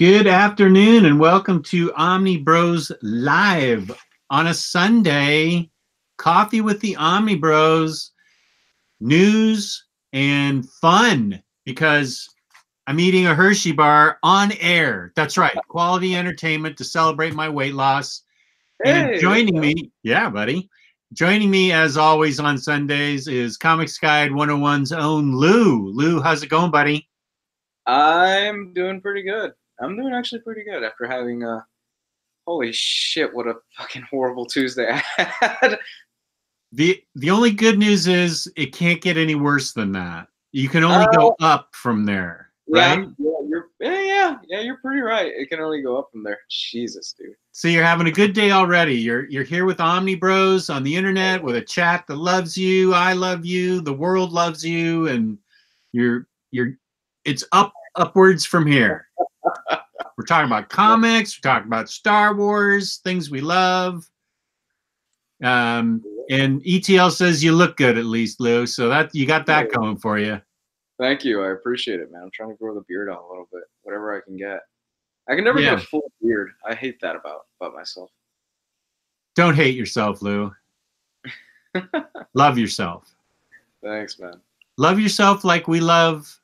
Good afternoon and welcome to Omnibros Live on a Sunday. Coffee with the Omni Bros, news and fun because I'm eating a Hershey bar on air. That's right, quality entertainment to celebrate my weight loss. And Hey, joining me, yeah, buddy. Joining me as always on Sundays is Comics Guide 101's own Lou. Lou, how's it going, buddy? I'm doing pretty good. I'm doing actually pretty good after having a holy shit, what a fucking horrible Tuesday I had. The the only good news is it can't get any worse than that. You can only go oh. up from there, right? Yeah, yeah, you're yeah, yeah, yeah, you're pretty right. It can only go up from there. Jesus, dude. So you're having a good day already. You're you're here with Omni Bros on the internet with a chat that loves you. I love you. The world loves you, and you're you're it's up upwards from here. We're talking about comics. We're talking about Star Wars, things we love. Um, and ETL says you look good at least, Lou. So that you got that going for you. Thank you. I appreciate it, man. I'm trying to grow the beard out a little bit, whatever I can get. I can never Yeah. get a full beard. I hate that about about myself. Don't hate yourself, Lou. love yourself. Thanks, man. Love yourself like we love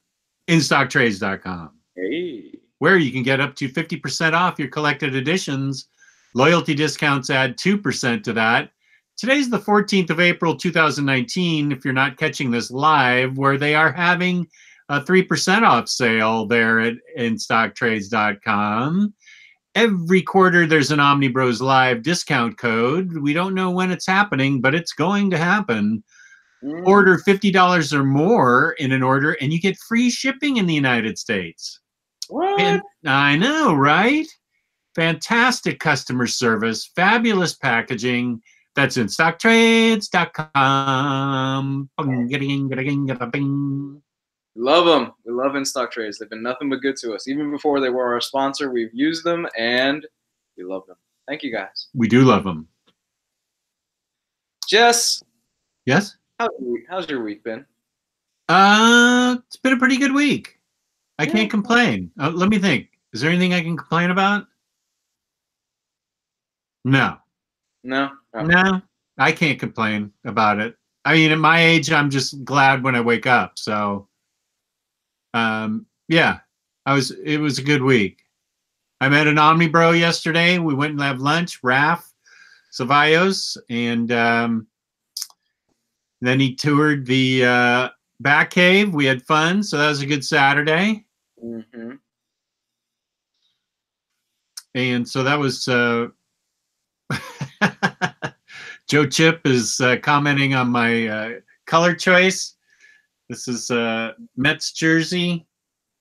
InStockTrades.com. Hey. Where you can get up to 50% off your collected editions. Loyalty discounts add 2% to that. Today's the 14th of April, 2019, if you're not catching this live, where they are having a 3% off sale there at InStockTrades.com. Every quarter, there's an Omnibros Live discount code. We don't know when it's happening, but it's going to happen. Mm, Order $50 or more in an order, and you get free shipping in the United States. What? And I know, right? Fantastic customer service, fabulous packaging. That's InStockTrades.com. Love them. We love InStockTrades. They've been nothing but good to us. Even before they were our sponsor, we've used them and we love them. Thank you guys. We do love them. Jess, Yes? how's your week, how's your week been? Uh, it's been a pretty good week. I can't complain. Uh, let me think. Is there anything I can complain about? No. No? Oh, No, I can't complain about it. I mean, at my age, I'm just glad when I wake up. So, um, yeah, I was. It was a good week. I met an Omnibro yesterday. We went and had lunch. Raf Cevallos, and um, then he toured the uh, Bat Cave. We had fun, so that was a good Saturday. Mhm. and so that was uh, Joe Chip is uh, commenting on my uh, color choice. This is uh, Mets jersey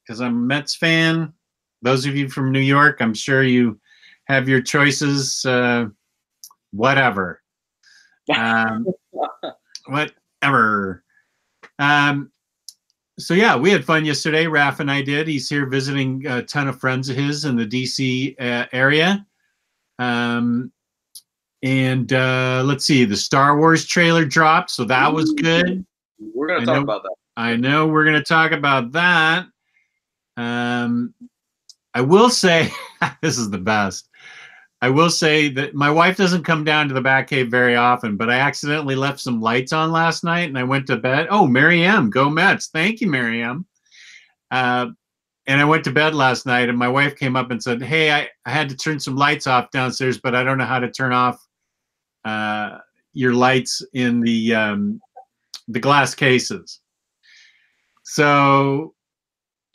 because I'm a Mets fan. Those of you from New York, I'm sure you have your choices. Uh, whatever, um, whatever. Um, so yeah, we had fun yesterday. Raf and I did. He's here visiting a ton of friends of his in the DC uh, area. Um, and uh, let's see, the Star Wars trailer dropped, so that was good. We're going I to talk know- about that. I know we're going to talk about that. Um, I will say, this is the best. I will say that my wife doesn't come down to the back Batcave very often, but I accidentally left some lights on last night and I went to bed. Oh, Mary M, go Mets. Thank you, Mary M. Uh, and I went to bed last night and my wife came up and said, Hey, I, I had to turn some lights off downstairs, but I don't know how to turn off uh, your lights in the um, the glass cases. So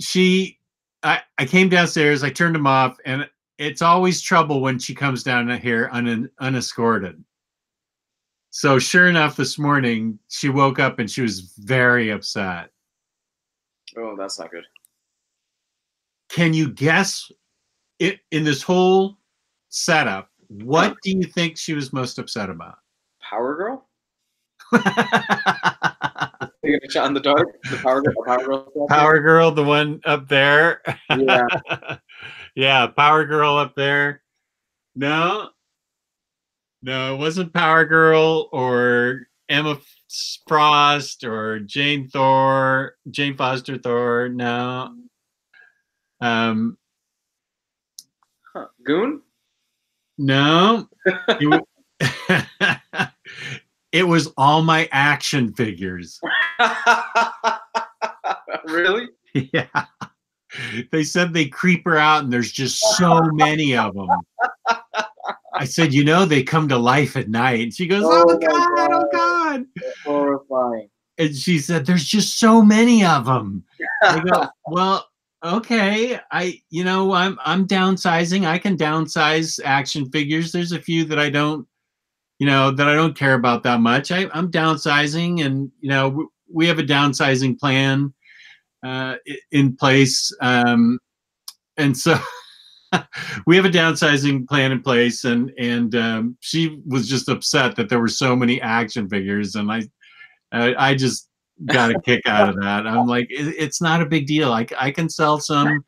she, I, I came downstairs, I turned them off, and it's always trouble when she comes down here un, unescorted. So sure enough, this morning she woke up and she was very upset. Oh, that's not good. Can you guess it in this whole setup? What do you think she was most upset about? Power Girl? Shot in the dark? The Power Girl? Power Girl? Power Girl, the one up there. Yeah. yeah, Power Girl up there. No, no, it wasn't Power Girl or Emma Frost or Jane Thor, Jane Foster Thor. No. Um, Huh. Goon? No. It, it was all my action figures. really? yeah. They said they creep her out, and there's just so many of them. I said, you know, they come to life at night. And she goes, Oh oh, my God, oh God. God. Horrifying. And she said, there's just so many of them. I go, well, okay. I, you know, I'm I'm downsizing. I can downsize action figures. There's a few that I don't, you know, that I don't care about that much. I, I'm downsizing, and you know, we have a downsizing plan uh, in place, um, and so. we have a downsizing plan in place and and um, she was just upset that there were so many action figures and i i, I just got a kick out of that i'm like it, it's not a big deal Like I can sell some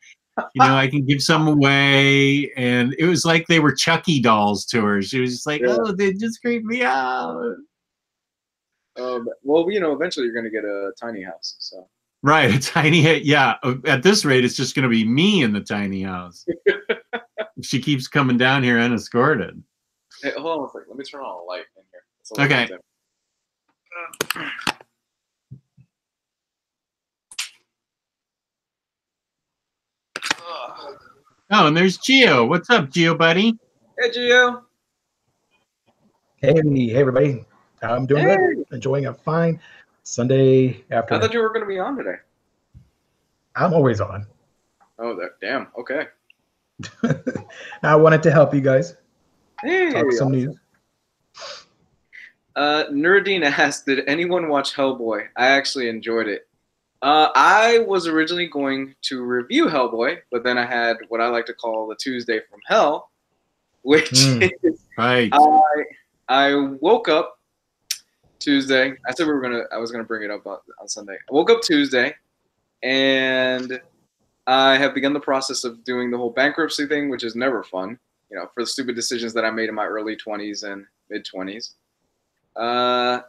you know i can give some away and it was like they were chucky dolls to her she was just like Yeah. oh they just creep me out Um, well, you know, eventually you're gonna get a tiny house. So right a tiny yeah uh, at this rate it's just going to be me in the tiny house she keeps coming down here unescorted hey, hold on a second. Let me turn on a light in here. A Okay. dim. Oh and there's geo what's up geo buddy Hey, Geo. Hey, hey, everybody. I'm doing Hey. good. Enjoying a fine Sunday after I thought you were gonna be on today. I'm always on. Oh, that, damn. Okay. I wanted to help you guys Hey. talk some news. Uh, Nuruddin asked, "Did anyone watch Hellboy? I actually enjoyed it. Uh, I was originally going to review Hellboy, but then I had what I like to call the Tuesday from Hell, which Hmm. is right I I woke up Tuesday. I said we were gonna. I was gonna bring it up on, on Sunday. I woke up Tuesday, and I have begun the process of doing the whole bankruptcy thing, which is never fun. You know, for the stupid decisions that I made in my early twenties and mid twenties. Uh,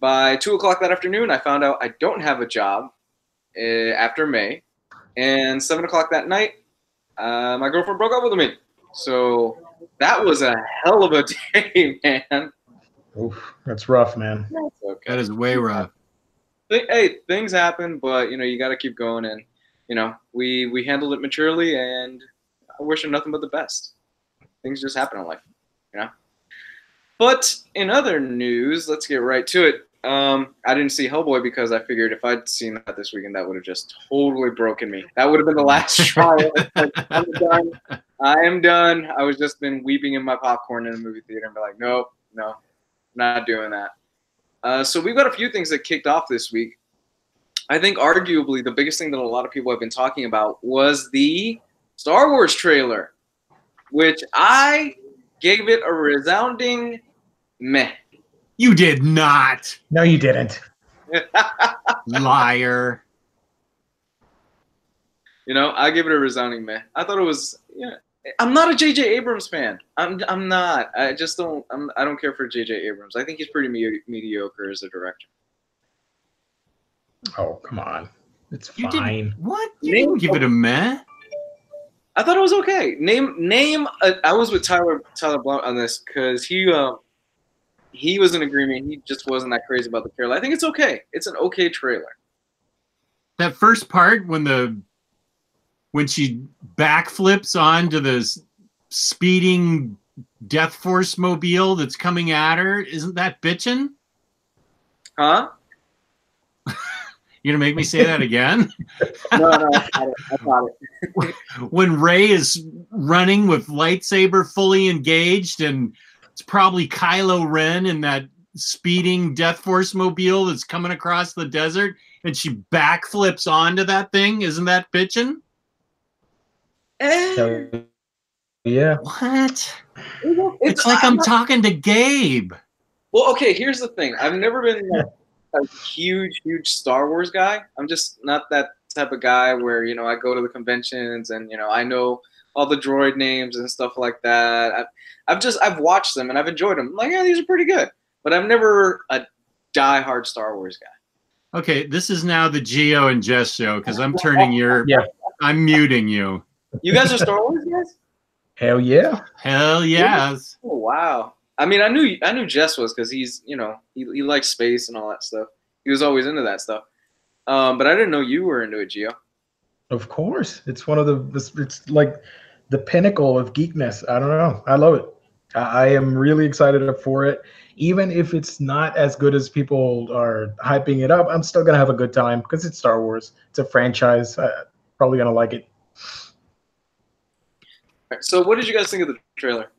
by two o'clock that afternoon, I found out I don't have a job uh, after May, and seven o'clock that night, uh, my girlfriend broke up with me. So that was a hell of a day, man. Oof, that's rough, man. That's okay. that is way rough hey, things happen, but you know you got to keep going, and you know we we handled it maturely, and I wish her nothing but the best. Things just happen in life, you know. But in other news, let's get right to it. Um, I didn't see Hellboy because I figured if I'd seen that this weekend, that would have just totally broken me. That would have been the last straw. I'm done. I am done. I was just been weeping in my popcorn in the movie theater and be like, nope, no, not doing that. Uh, so we've got a few things that kicked off this week. I think arguably the biggest thing that a lot of people have been talking about was the Star Wars trailer, which I gave it a resounding meh. you did not No, you didn't. liar You know, I give it a resounding meh. I thought it was. Yeah, I'm not a J.J. Abrams fan. I'm. I'm not. I just don't. I'm. I don't care for J.J. Abrams. I think he's pretty me- mediocre as a director. Oh, come on. It's You fine. what? You Name- didn't give it a meh? I thought it was okay. Name name. Uh, I was with Tyler Tyler Blunt on this because he uh, he was in agreement. He just wasn't that crazy about the trailer. I think it's okay. It's an okay trailer. That first part when the when she backflips onto the s- speeding Death Force mobile that's coming at her, isn't that bitchin'? Huh? You gonna make me say that again? No, no, I got it. I got it. when Rey is running with lightsaber fully engaged, and it's probably Kylo Ren in that speeding Death Force mobile that's coming across the desert, and she backflips onto that thing. Isn't that bitchin'? Eh, So, yeah. What? it's, It's like I'm talking to Gabe. Well, okay. Here's the thing. I've never been like, a huge, huge Star Wars guy. I'm just not that type of guy where you know I go to the conventions and you know I know all the droid names and stuff like that. I've, I've just I've watched them and I've enjoyed them. I'm like, yeah, these are pretty good. But I'm never a die-hard Star Wars guy. Okay, this is now the Geo and Jess show because I'm turning your. Yeah. I'm muting you. You guys are Star Wars guys? Hell yeah. Hell yes. Oh wow. I mean, I knew I knew Jess was because he's you know he he likes space and all that stuff. He was always into that stuff. Um, but I didn't know you were into it, Geo. Of course. It's one of the it's like the pinnacle of geekness. I don't know. I love it. I, I am really excited for it. Even if it's not as good as people are hyping it up, I'm still gonna have a good time because it's Star Wars. It's a franchise. i probably gonna like it. Alright, So, what did you guys think of the trailer?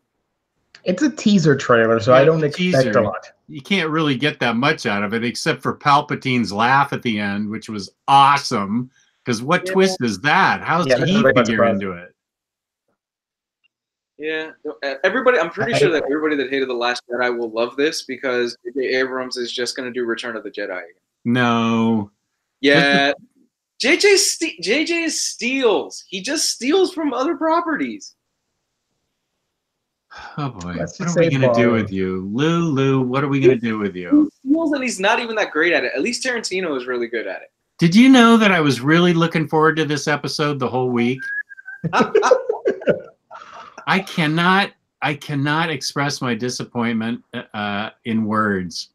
It's a teaser trailer, so Yeah, I don't it's a expect teaser. a lot. You can't really get that much out of it except for Palpatine's laugh at the end, which was awesome. Because what Yeah. twist is that? How's Yeah, that's he very figure into it? Yeah, everybody. I'm pretty sure that everybody that hated the Last Jedi will love this because J.J. Abrams is just gonna do Return of the Jedi. Again. No. Yeah, JJ ste- JJ steals. He just steals from other properties. Oh boy. Let's what are we gonna do with you? Lou, Lou, what are we gonna do with you? He steals and he's not even that great at it. At least Tarantino is really good at it. Did you know that I was really looking forward to this episode the whole week? I cannot I cannot express my disappointment uh, in words.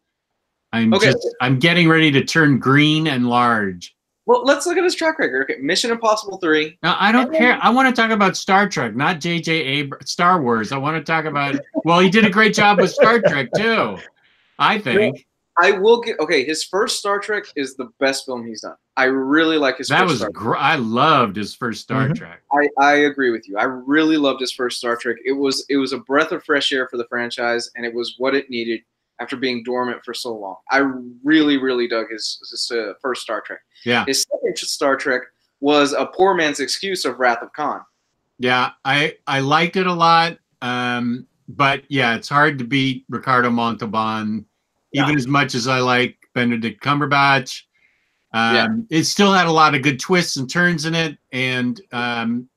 I'm Okay. just I'm getting ready to turn green and large. Well, let's look at his track record. Okay, Mission Impossible three. Now I don't care. I want to talk about Star Trek, not J.J. Abr- Star Wars. I want to talk about. Well, he did a great job with Star Trek too. I think I will get okay. His first Star Trek is the best film he's done. I really like his that first was. Star Trek. I loved his first Star Mhm. Trek. I, I agree with you. I really loved his first Star Trek. It was it was a breath of fresh air for the franchise, and it was what it needed after being dormant for so long. I really really dug his, his uh, first Star Trek. Yeah, His second Star Trek was a poor man's excuse of Wrath of Khan. yeah. I I liked it a lot. Um, but yeah, it's hard to beat Ricardo Montalban, even as much as I like Benedict Cumberbatch. Um, Yeah. It still had a lot of good twists and turns in it, and um,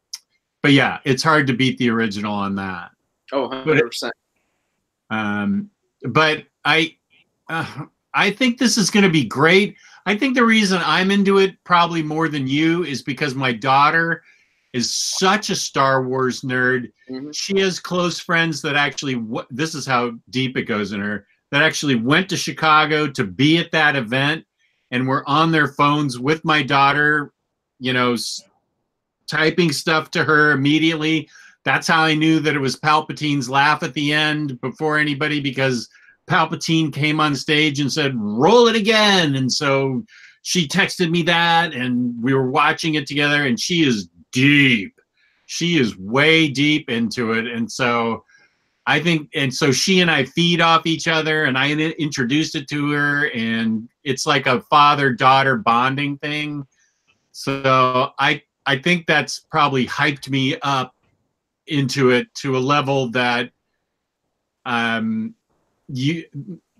but yeah, it's hard to beat the original on that. Oh, 100 percent. Um, but I, uh, I think this is going to be great. I think the reason I'm into it probably more than you is because my daughter is such a Star Wars nerd. Mhm. She has close friends that actually, this is how deep it goes in her. That actually went to Chicago to be at that event, and were on their phones with my daughter. You know, s- typing stuff to her immediately. That's how I knew that it was Palpatine's laugh at the end before anybody because Palpatine came on stage and said, roll it again. And so she texted me that and we were watching it together and she is deep. She is way deep into it. And so I think, and so she and I feed off each other and I introduced it to her and it's like a father daughter bonding thing. So I, I think that's probably hyped me up into it to a level that um you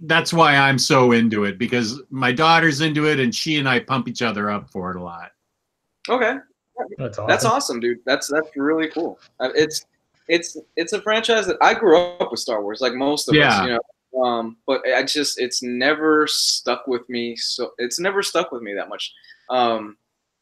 that's why I'm so into it because my daughter's into it and she and I pump each other up for it a lot. Okay, That's awesome. that's awesome, dude. That's that's really cool. Uh, It's it's it's a franchise that I grew up with Star Wars, like most of us, you know. Um, but I just it's never stuck with me. So it's never stuck with me that much. Um,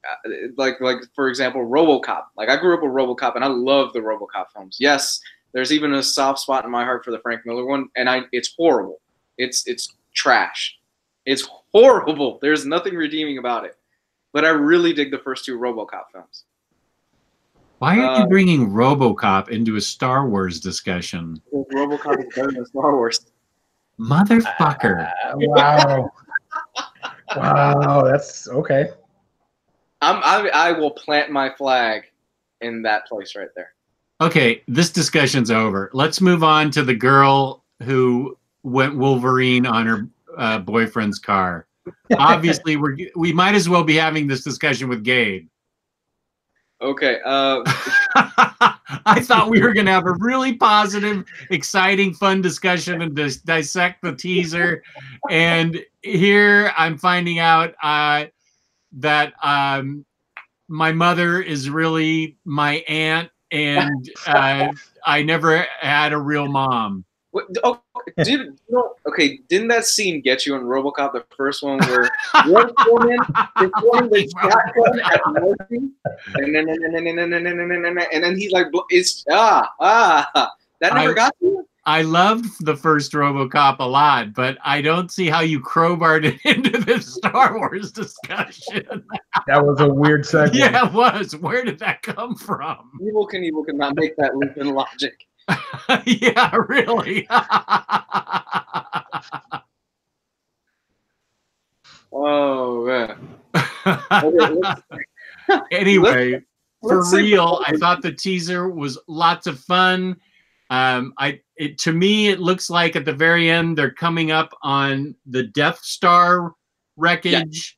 uh, like like for example, RoboCop. Like I grew up with RoboCop, and I love the RoboCop films. Yes, there's even a soft spot in my heart for the Frank Miller one, and I it's horrible. It's it's trash. It's horrible. There's nothing redeeming about it. But I really dig the first two RoboCop films. Why are you Uh, bringing RoboCop into a Star Wars discussion? RoboCop is better than Star Wars. Motherfucker. Uh, wow. wow. That's okay. I'm, I, I will plant my flag in that place right there. Okay, this discussion's over. Let's move on to the girl who went Wolverine on her uh, boyfriend's car. Obviously, we're we might as well be having this discussion with Gabe. Okay. Uh, I thought we were going to have a really positive, exciting, fun discussion and dis- dissect the teaser. And here I'm finding out uh, that um, my mother is really my aunt, and uh, I never had a real mom. What, oh, did know, okay? Didn't that scene get you in RoboCop, the first one, where one woman is holding the shotgun at Murphy, and then and then and then and then and then, and then, and then he's like, "It's ah ah." That never I- got you. I loved the first RoboCop a lot, but I don't see how you crowbarred it into this Star Wars discussion. That was a weird segue. yeah, it was. Where did that come from? Evil can evil cannot make that leap in logic. yeah, really. Oh man. Okay, let's- anyway, for let's see- real, I thought the teaser was lots of fun. Um, I it to me it looks like at the very end they're coming up on the Death Star wreckage,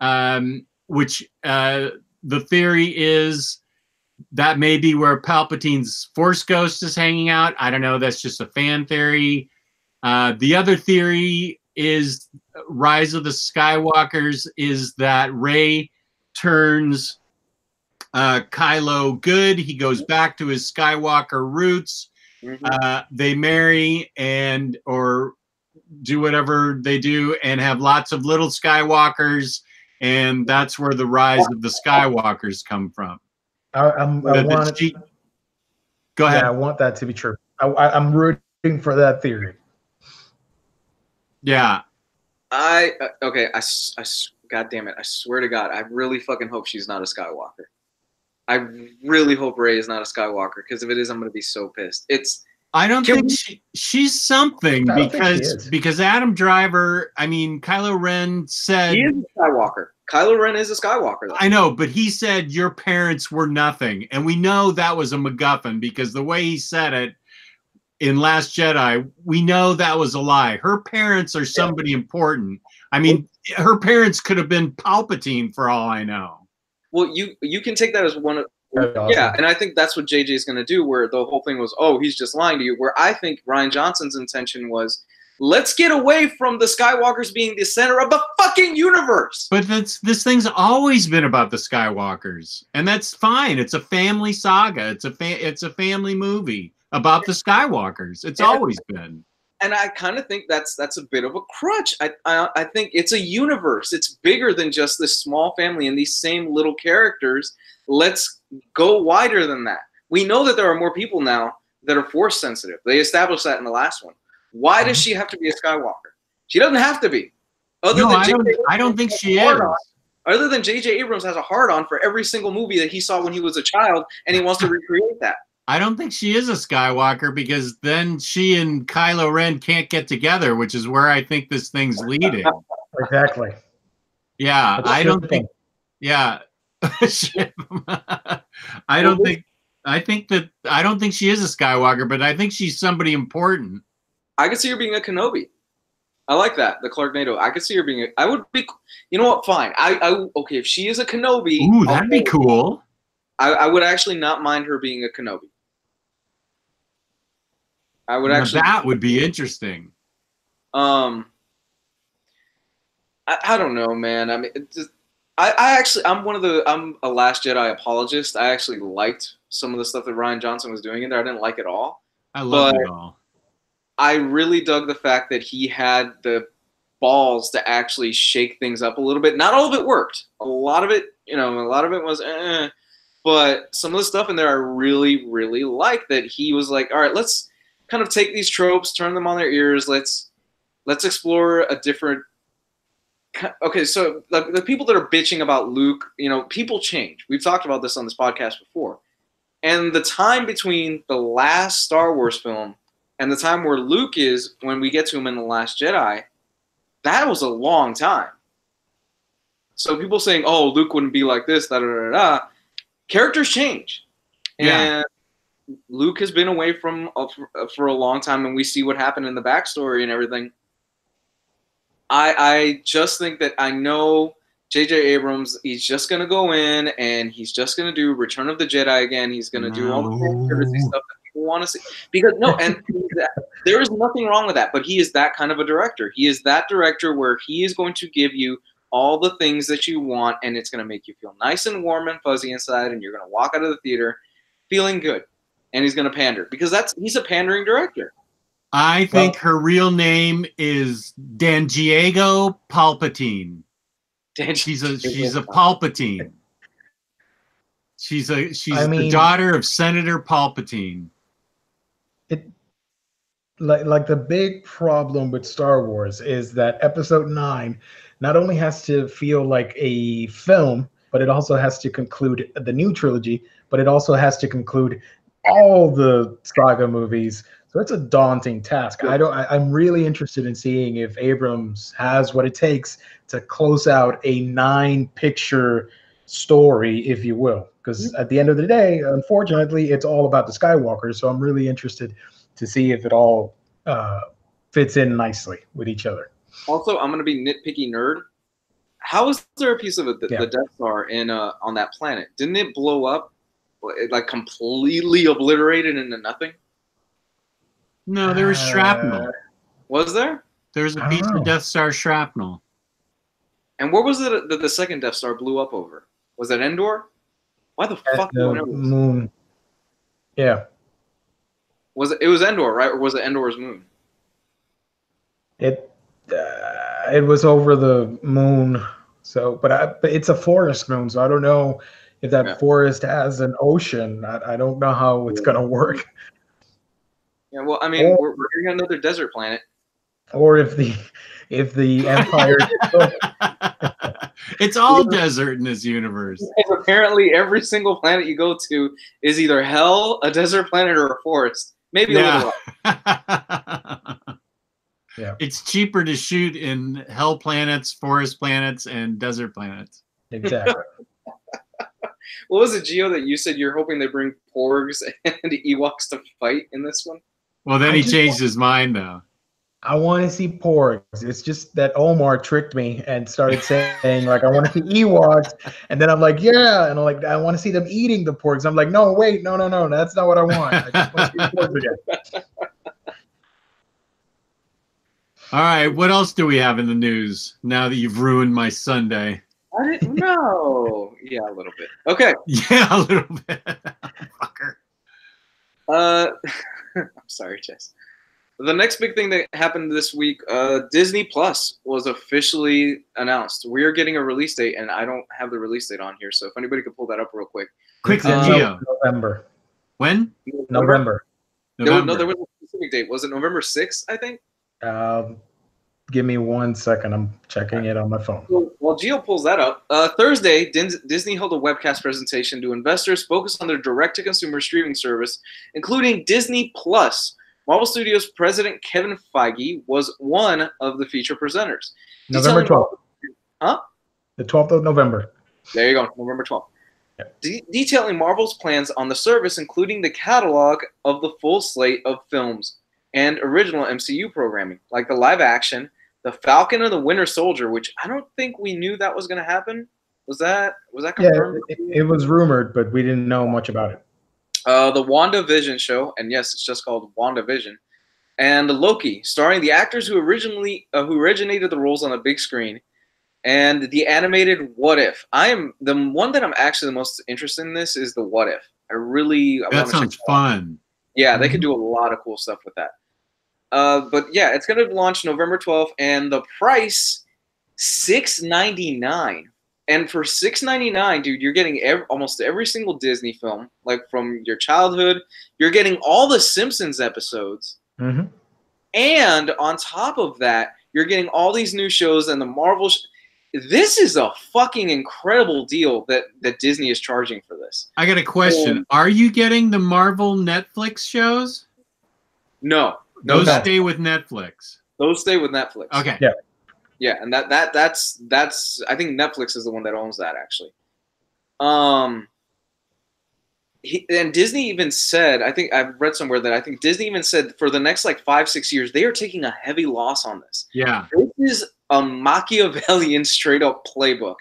um, which uh, the theory is that may be where Palpatine's Force Ghost is hanging out. I don't know. That's just a fan theory. Uh, the other theory is Rise of the Skywalkers is that Rey turns uh, Kylo good. He goes back to his Skywalker roots. Mhm. Uh, they marry and or do whatever they do and have lots of little Skywalkers, and that's where the rise of the Skywalkers come from. I, I'm, I The- the want, cheat- Go ahead. yeah, I want that to be true. I, I, I'm rooting for that theory. Yeah. I uh, okay. I God damn it! I swear to God, I really fucking hope she's not a Skywalker. I really hope Rey is not a Skywalker because if it is, I'm gonna be so pissed. It's I don't Can think we- she, she's something I think she because because Adam Driver, I mean Kylo Ren said he is a Skywalker. Kylo Ren is a Skywalker. Though. I know, but he said your parents were nothing. And we know that was a MacGuffin because the way he said it in Last Jedi, we know that was a lie. Her parents are somebody important. I mean, her parents could have been Palpatine for all I know. Well, you you can take that as one of awesome. yeah, and I think that's what JJ is gonna do. Where the whole thing was, oh, he's just lying to you. Where I think Rian Johnson's intention was, let's get away from the Skywalkers being the center of the fucking universe. But that's this thing's always been about the Skywalkers, and that's fine. It's a family saga. It's a fa- it's a family movie about the Skywalkers. It's Yeah. always been. And I kind of think that's that's a bit of a crutch. I, I I think it's a universe. It's bigger than just this small family and these same little characters. Let's go wider than that. We know that there are more people now that are force sensitive. They established that in the last one. Why does mm-hmm. she have to be a Skywalker? She doesn't have to be. Other No, than I don't. I don't think she is. on- Other than J.J. Abrams has a hard on for every single movie that he saw when he was a child, and he wants to recreate that. I don't think she is a Skywalker because then she and Kylo Ren can't get together, which is where I think this thing's leading. Exactly. Yeah, That's I don't true. think. Yeah, I don't think. I think that I don't think she is a Skywalker, but I think she's somebody important. I could see her being a Kenobi. I like that, the Clark NATO. I could see her being. A, I would be. You know what? Fine. I. I okay. If she is a Kenobi, Ooh, I'll that'd be cool. I, I would actually not mind her being a Kenobi. I would Now, actually. that would be interesting. Um. I, I don't know, man. I mean, it just, I, I actually, I'm one of the, I'm a Last Jedi apologist. I actually liked some of the stuff that Rian Johnson was doing in there. I didn't like it all. I love it all. I really dug the fact that he had the balls to actually shake things up a little bit. Not all of it worked. A lot of it, you know, a lot of it was, eh. But some of the stuff in there I really, really like that he was like, all right, let's kind of take these tropes, turn them on their ears. Let's let's explore a different. Okay, so the, the people that are bitching about Luke, you know, people change. We've talked about this on this podcast before. And the time between the last Star Wars film and the time where Luke is when we get to him in the Last Jedi, that was a long time. So people saying, "Oh, Luke wouldn't be like this," da da da da. Characters change, Yeah. and Luke has been away from uh, for, uh, a long time, and we see what happened in the backstory and everything. I I just think that I know J.J. Abrams. He's just gonna go in and he's just gonna do Return of the Jedi again. He's gonna do all the fan stuff that people want to see because no, and there is nothing wrong with that. But he is that kind of a director. He is that director where he is going to give you all the things that you want, and it's going to make you feel nice and warm and fuzzy inside, and you're going to walk out of the theater feeling good. And he's going to pander because that's he's a pandering director. I think her real name is Dangiego Palpatine. Dan, She's a she's a Palpatine. She's a she's I the daughter of Senator Palpatine. it like like the big problem with Star Wars is that episode 9 not only has to feel like a film but it also has to conclude the new trilogy but it also has to conclude all the saga movies so it's a daunting task i don't I, i'm really interested in seeing if abrams has what it takes to close out a nine picture story if you will because at the end of the day unfortunately it's all about the skywalkers so i'm really interested to see if it all uh, fits in nicely with each other. Also, I'm gonna be nitpicky nerd. How is there a piece of it, the, Yeah. the Death Star in uh, on that planet? Didn't it blow up? It, like completely obliterated into nothing? No, there was Uh, shrapnel. Was there? There was a piece know. of Death Star shrapnel. And where was it that the second Death Star blew up over? Was it Endor? Why the At fuck? the do I know this? moon. Yeah, Was it? It was Endor, right? Or was it Endor's moon? it uh, it was over the moon. So, but I, but it's a forest moon, so I don't know if that Yeah. forest has an ocean. I, I don't know how it's gonna work, Yeah. Well, I mean, Oh. we're, we're getting another desert planet. or if the if the empire. it's all desert in this universe. And apparently, every single planet you go to is either hell, a desert planet, or a forest. Maybe a Yeah. little. Yeah. It's cheaper to shoot in hell planets, forest planets, and desert planets. exactly. What was it, Geo, that you said you're hoping they bring porgs and Ewoks to fight in this one? Well, then I he just changed his mind, though. I want to see porgs. It's just that Omar tricked me and started saying like I want to see Ewoks, and then I'm like, yeah, and I'm like I want to see them eating the porgs. I'm like, no, wait, no, no, no, that's not what I want. I just want to see porgs again. All right, what else do we have in the news now that you've ruined my Sunday? I didn't know. yeah, a little bit. Okay. Yeah, a little bit. Fucker. Uh, I'm sorry, Jess. The next big thing that happened this week, uh, Disney Plus was officially announced. We are getting a release date, and I don't have the release date on here. So if anybody could pull that up real quick. Quick, Uh, Geo. November, When? November. No, no, there was a specific date. Was it November 6th, I think? Um, give me one second. I'm checking it on my phone. Well, while Geo pulls that up, uh, Thursday, Din- Disney held a webcast presentation to investors focused on their direct-to-consumer streaming service, including Disney Plus. Marvel Studios president Kevin Feige was one of the feature presenters. November 12th. Huh? The 12th of November. There you go, November 12th. Yeah. De- detailing Marvel's plans on the service, including the catalog of the full slate of films and original MCU programming, like the live action, The Falcon and the Winter Soldier, which I don't think we knew that was going to happen. Was that was that Yeah, confirmed? it, it was rumored, but we didn't know much about it. uh, the WandaVision show, and yes, it's just called WandaVision, and Loki, starring the actors who originally uh, who originated the roles on the big screen, and the animated What If. I am the one that I'm actually the most interested in. This is the What If. I really I That wanna check sounds it out. fun. Yeah, they could do a lot of cool stuff with that. Uh, but yeah, it's gonna launch November 12th, and the price six ninety nine. And for six ninety nine, dude, you're getting almost every single Disney film, like from your childhood. You're getting all the Simpsons episodes, hmm and on top of that, you're getting all these new shows and the Marvel. Sh- this is a fucking incredible deal that that Disney is charging for this. I got a question. Um, Are you getting the Marvel Netflix shows? No, Those Okay. stay with Netflix. those stay with Netflix. Okay. Yeah. Yeah, and that that that's that's I think Netflix is the one that owns that actually. Um he, and Disney even said, I think I've read somewhere that I think Disney even said for the next like five, six years, they are taking a heavy loss on this. Yeah. This is a Machiavellian straight up playbook.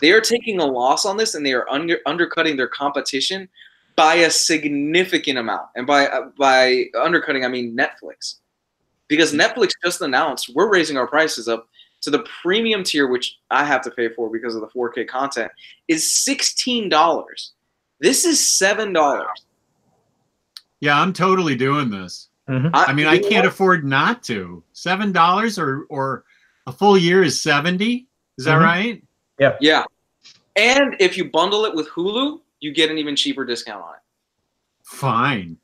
They are taking a loss on this and they are under, undercutting their competition by a significant amount. And by uh, by undercutting, I mean Netflix. Because Netflix just announced we're raising our prices up to the premium tier, which I have to pay for because of the 4K content, is $16. This is $7. Yeah, I'm totally doing this. Mhm. I mean, I can't what? afford not to. Seven dollars or or a full year is seventy. Is that Mhm. right? Yeah. Yeah. And if you bundle it with Hulu, you get an even cheaper discount on it. Fine.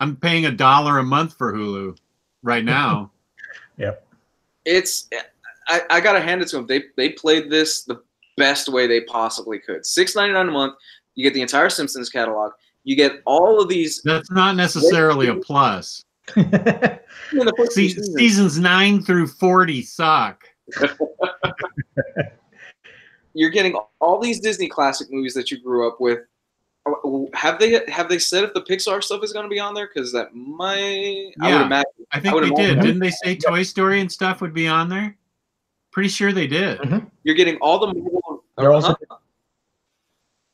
I'm paying a dollar a month for Hulu right now. Yep. It's I, I gotta hand it to them. They they played this the best way they possibly could. Six ninety nine a month. You get the entire Simpsons catalog. You get all of these. That's not necessarily a plus. in the first two seasons. seasons nine through forty suck. You're getting all these Disney classic movies that you grew up with. Uh, have they have they said if the Pixar stuff is going to be on there? Because that might I would Yeah. imagine. I think would they imagine- did. Didn't they say Toy Story and stuff would be on there? Pretty sure they did. Mm-hmm. You're getting all the Marvel. They're also- Huh?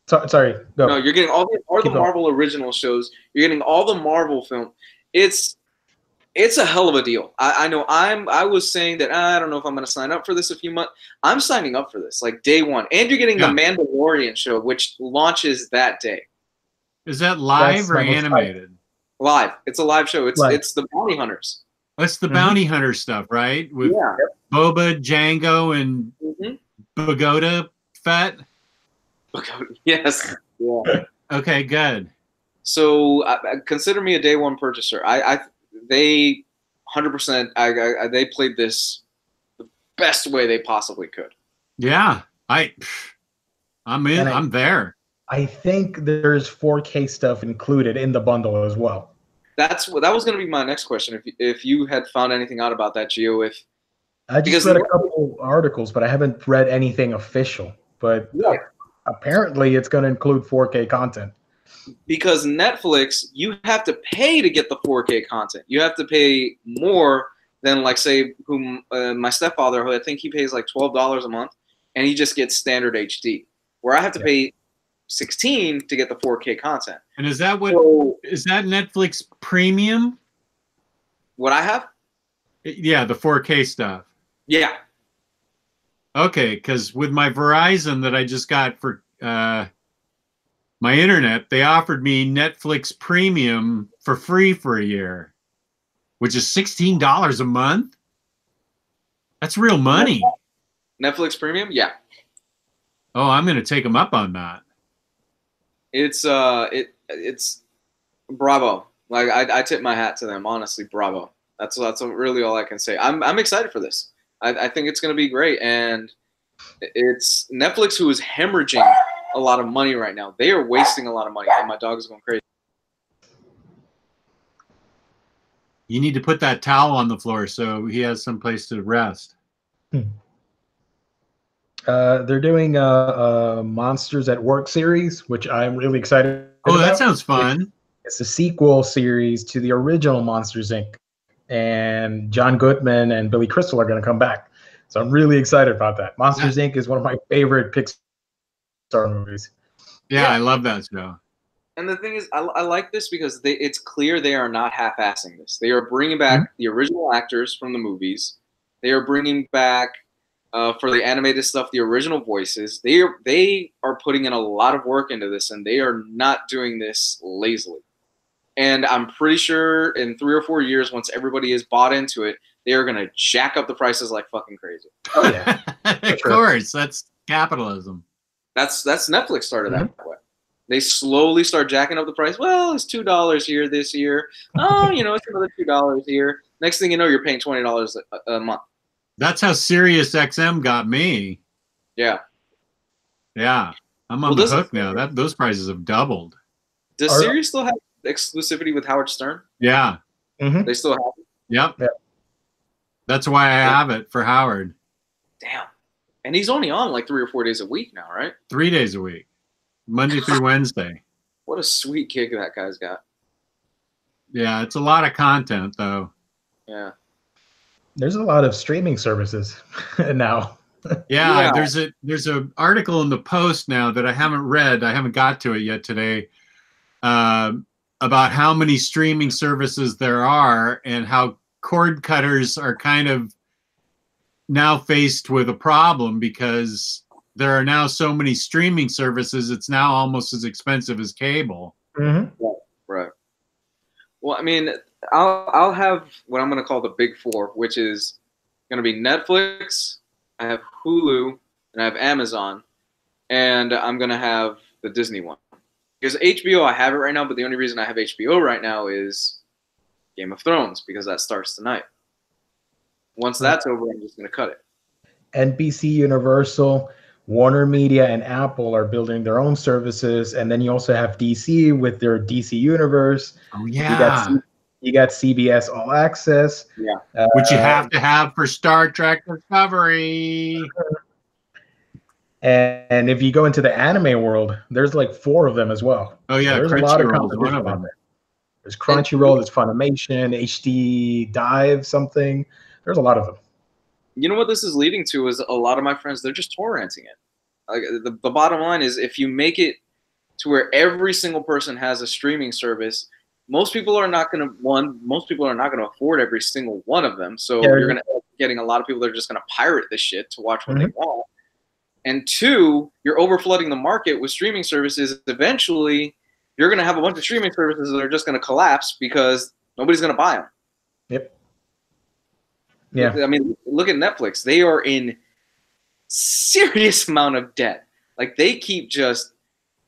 So- sorry, go. No, you're getting all the all the Keep going. Marvel original shows. You're getting all the Marvel film. It's it's a hell of a deal. I, I know. I'm. I was saying that "Ah, I don't know if I'm going to sign up for this a few months. I'm signing up for this like day one, and you're getting Yeah. the Mandalorian show, which launches that day Is that live That's or my most animated? live. It's a live show. It's Live. it's the Bounty Hunters. That's the Mhm. bounty hunter stuff, right? With Yeah. Boba, Jango, and hmm Pagoda Fett. Yes. Yeah. Okay, good. So uh, consider me a day one purchaser. I, I they, hundred percent. I, I, I- they played this the best way they possibly could. Yeah, I, I'm in. I- I'm there. I think there's 4K stuff included in the bundle as well. That's what that was going to be my next question. If if you had found anything out about that, Geo, if I just read a couple articles, but I haven't read anything official. But Yeah. apparently, it's going to include 4K content. Because Netflix, you have to pay to get the 4K content. You have to pay more than like say whom uh, my stepfather, who I think he pays like twelve dollars a month, and he just gets standard HD. Where I have to Yeah. pay sixteen to get the 4K content. And is that what So is that Netflix Premium? what I have, Yeah, the 4K stuff. yeah, Okay, because with my Verizon that I just got for uh, my internet, they offered me Netflix Premium for free for a year, which is sixteen dollars a month. That's real money. Netflix Premium, yeah. Oh, I'm gonna take them up on that. It's uh, it it's bravo. Like I, I tip my hat to them. Honestly, bravo. That's that's really all I can say. I'm I'm excited for this. I, I think it's going to be great, and it's Netflix who is hemorrhaging a lot of money right now. They are wasting a lot of money, and my dog is going crazy. You need to put that towel on the floor so he has some place to rest. Hmm. Uh, they're doing a, a Monsters at Work series, which I'm really excited. Oh, that sounds fun. It's a sequel series to the original Monsters Inc. And John Goodman and Billy Crystal are going to come back. So I'm really excited about that. Monsters Inc. is one of my favorite Pixar movies. Yeah, Yeah. I love that show. And the thing is, I, I like this because they, it's clear they are not half-assing this. They are bringing back the original actors from the movies. They are bringing back uh, for the animated stuff the original voices. They are they are putting in a lot of work into this, and they are not doing this lazily. And I'm pretty sure in three or four years, once everybody is bought into it, they are going to jack up the prices like fucking crazy. Oh, yeah. of course, that's capitalism. That's that's Netflix started that way. They slowly start jacking up the price. Well, it's two dollars here this year. Oh, you know, it's another two dollars here. Next thing you know, you're paying twenty dollars a, a month. That's how Sirius XM got me. Yeah. Yeah, I'm on Well, the hook now. That those prices have doubled. Does Are- Sirius still have exclusivity with Howard Stern? Yeah. Mhm. They still have it. Yep. Yeah. That's why I have it for Howard. Damn. And he's only on like three or four days a week now, right? Three days a week, Monday through Wednesday. What a sweet kick that guy's got. Yeah, it's a lot of content though. Yeah. There's a lot of streaming services now. Yeah, Yeah. there's a there's a article in the Post now that I haven't read. I haven't got to it yet today. Um, about how many streaming services there are and how cord cutters are kind of now faced with a problem because there are now so many streaming services. It's now almost as expensive as cable. Mhm. Right. Well, I mean, I'll I'll have what I'm gonna call the big four, which is gonna be Netflix. I have Hulu and I have Amazon, and I'm gonna have the Disney one. Because HBO, I have it right now, but the only reason I have HBO right now is Game of Thrones because that starts tonight. Once that's over, I'm just gonna cut it. NBC Universal, Warner Media, and Apple are building their own services, and then you also have DC with their DC Universe. Oh You yeah, got C- you got CBS All Access. Yeah. Uh, which you have to have for Star Trek Discovery. and, and if you go into the anime world, there's like four of them as well. Oh yeah, there's a lot of Crunchyroll is one competition of them. there. There's Crunchyroll, there's Funimation, HIDIVE, something. There's a lot of them. you know what this is leading to is a lot of my friends they're just torrenting it like the, the bottom line is if you make it to where every single person has a streaming service most people are not going to one most people are not going to afford every single one of them so Yeah. you're going to getting a lot of people that are just going to pirate this shit to watch what they mm-hmm. want and two you're overflooding the market with streaming services eventually you're going to have a bunch of streaming services that are just going to collapse because nobody's going to buy them Yep. Yeah. I mean, look at Netflix. They are in serious amount of debt. Like they keep just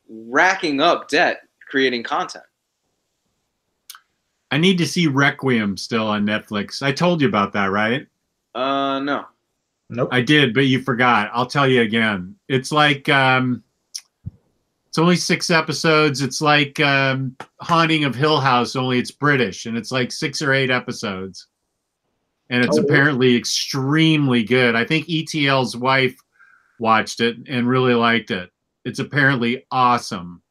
racking up debt creating content. I need to see Requiem still on Netflix. I told you about that, right? Uh, no. Nope. I did, but you forgot. I'll tell you again. It's like um it's only six episodes. It's like um Haunting of Hill House, only it's British, and it's like six or eight episodes. And it's Oh, apparently extremely good. I think ETL's wife watched it and really liked it. It's apparently awesome.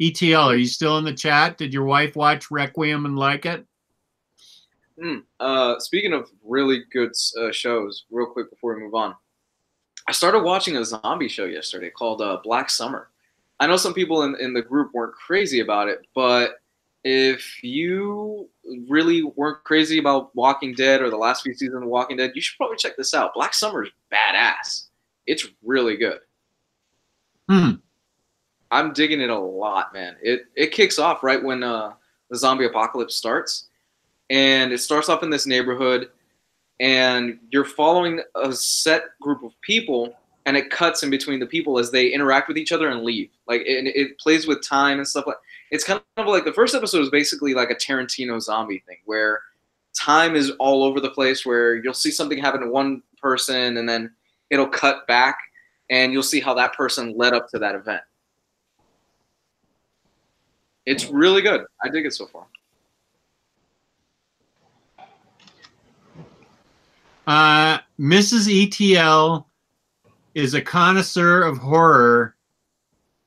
ETL, are you still in the chat? Did your wife watch Requiem and like it? Hmm. Uh, speaking of really good uh, shows, real quick before we move on, I started watching a zombie show yesterday called uh, Black Summer. I know some people in, in the group weren't crazy about it, but if you really weren't crazy about Walking Dead or the last few seasons of Walking Dead, you should probably check this out. Black Summer is badass. It's really good. Hmm. I'm digging it a lot, man. It it kicks off right when uh, the zombie apocalypse starts, and it starts off in this neighborhood, and you're following a set group of people, and it cuts in between the people as they interact with each other and leave. Like it, it plays with time and stuff like. It's kind of like the first episode is basically like a Tarantino zombie thing where time is all over the place. Where you'll see something happen to one person, and then it'll cut back, and you'll see how that person led up to that event. It's really good. I dig it so far. Uh, Mrs. ETL is a connoisseur of horror,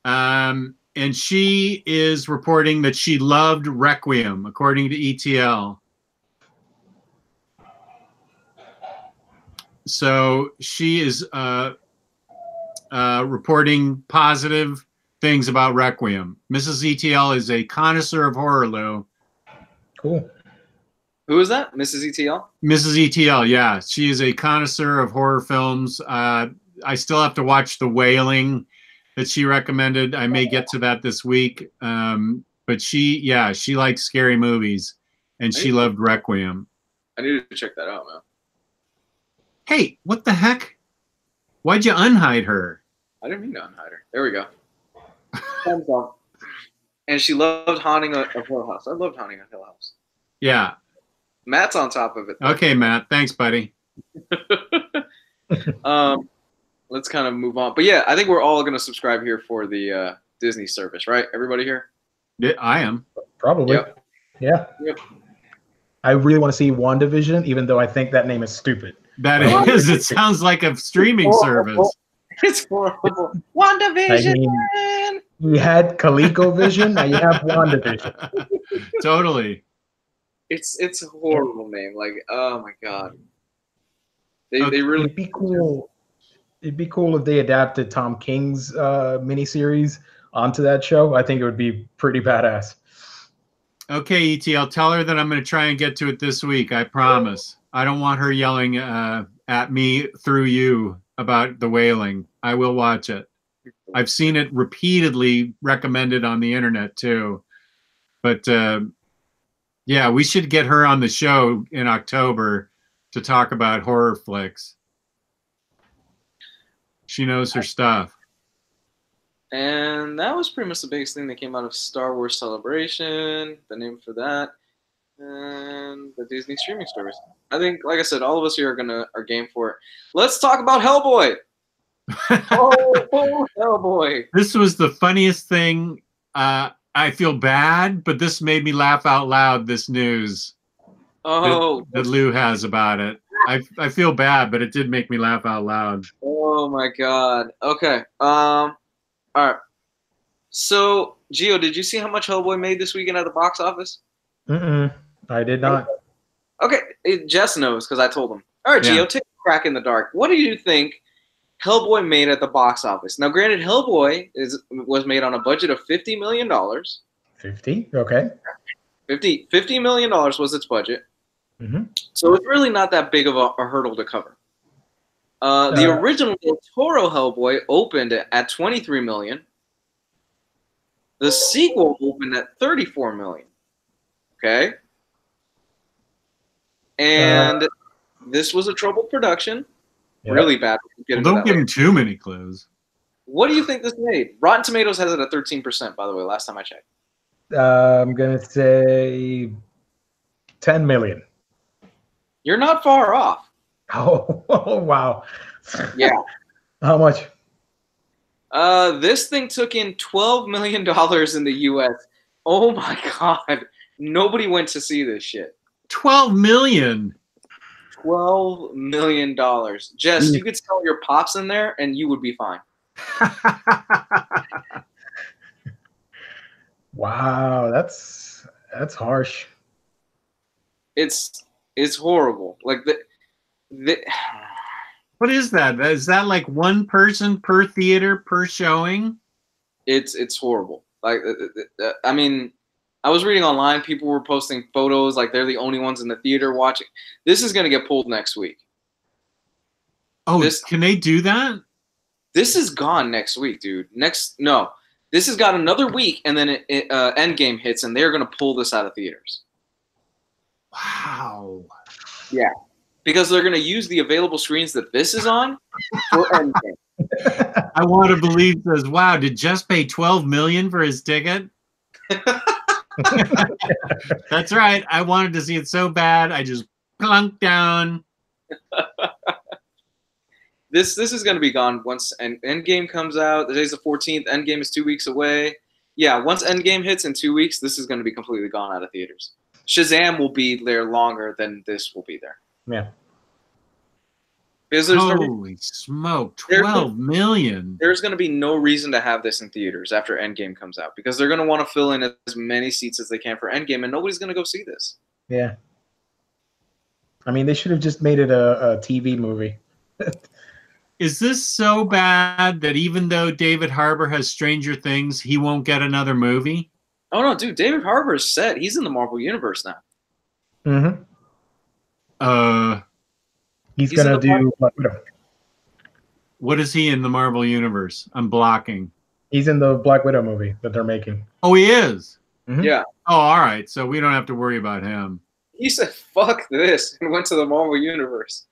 um, and she is reporting that she loved Requiem, according to ETL. So she is uh, uh, reporting positive things about Requiem. Mrs. ETL is a connoisseur of horror, Lou. Cool. Who is that? Mrs. ETL? Mrs. ETL, yeah, she is a connoisseur of horror films. Uh, I still have to watch The Wailing that she recommended. I may get to that this week. Um, but she, yeah, she likes scary movies, and she loved Requiem. I need to check that out, man. Hey, what the heck? Why'd you unhide her? I didn't mean to unhide her. There we go. Thumbs up. And she loved haunting a, a Hill House. I loved haunting a Hill House. Yeah. Matt's on top of it. though. Okay, Matt. Thanks, buddy. um, let's kind of move on. But yeah, I think we're all going to subscribe here for the uh, Disney service, right? Everybody here? Yeah, I am. Probably. Yep. Yeah. Yep. I really want to see WandaVision, even though I think that name is stupid. That is. It sounds like a streaming service. It's horrible. I WandaVision! mean, you had ColecoVision, now you have WandaVision. totally. It's it's a horrible name. Like, oh my god. They, Okay. they really It'd be cool. It'd be cool if they adapted Tom King's uh, miniseries onto that show. I think it would be pretty badass. Okay, ETL, tell her that I'm going to try and get to it this week. I promise. I don't want her yelling uh, at me through you about the Wailing. I will watch it. I've seen it repeatedly recommended on the internet too. But uh, Yeah, we should get her on the show in October to talk about horror flicks. She knows her stuff. And that was pretty much the biggest thing that came out of Star Wars Celebration, the name for that, and the Disney streaming service. I think, like I said, all of us here are gonna are game for it. Let's talk about Hellboy. oh, oh, Hellboy! This was the funniest thing. Uh, I feel bad, but this made me laugh out loud. This news Oh, that Lou has about it. I I feel bad, but it did make me laugh out loud. Oh my God. Okay. Um. All right. So, Gio, did you see how much Hellboy made this weekend at the box office? Mm-mm, I did not. Okay, it, Jess knows because I told him. All right, Gio, Yeah. take a crack in the dark. What do you think Hellboy made at the box office? Now, granted, Hellboy is was made on a budget of fifty million dollars. 50. Okay. 50, $50 million was its budget, hmm so it's really not that big of a, a hurdle to cover. Uh, the Uh, original Toro Hellboy opened at twenty three million. The sequel opened at thirty four million. Okay. And this was a troubled production. Yeah. Really bad. We'll don't give him too many clues. What do you think this made? Rotten Tomatoes has it at 13%, by the way, last time I checked. Uh, I'm gonna say 10 million. You're not far off. Oh, oh wow. Yeah. How much? Uh, this thing took in $12 million in the US. Oh my God. Nobody went to see this shit. Twelve million. $12 million. Jess, you could sell your pops in there and you would be fine. Wow, that's that's harsh. It's it's horrible. Like the, the what is that? Is that like one person per theater per showing? it's it's horrible. Like uh, uh, uh, I mean, I was reading online. People were posting photos like they're the only ones in the theater watching. This is gonna get pulled next week. Oh, This- can they do that? This is gone next week, dude. Next no, this has got another week, and then it, it, uh, Endgame hits, and they're gonna pull this out of theaters Wow. Because they're gonna use the available screens that this is on for Endgame. I want to believe says, wow, did Jess pay 12 million for his ticket? That's right. I wanted to see it so bad. I just plunked down. This this is gonna be gone once and Endgame comes out. Today's the 14th. Endgame is two weeks away. Yeah, once Endgame hits in two weeks, this is gonna be completely gone out of theaters. Shazam will be there longer than this will be there. Yeah. Because there's no, Holy smoke. There's 12 million. there's going to be no reason to have this in theaters after Endgame comes out because they're going to want to fill in as many seats as they can for Endgame, and nobody's going to go see this. Yeah. I mean, they should have just made it a, a TV movie. Is this so bad that even though David Harbour has Stranger Things, he won't get another movie? Oh no, dude! David Harbour is set. He's in the Marvel universe now. hmm Uh, He's, He's gonna do. Black Widow. what is he in the Marvel universe? I'm blocking. He's in the Black Widow movie that they're making. Oh, he is. Mhm. Yeah, Oh, all right. So we don't have to worry about him. he said "fuck this" and went to the Marvel universe.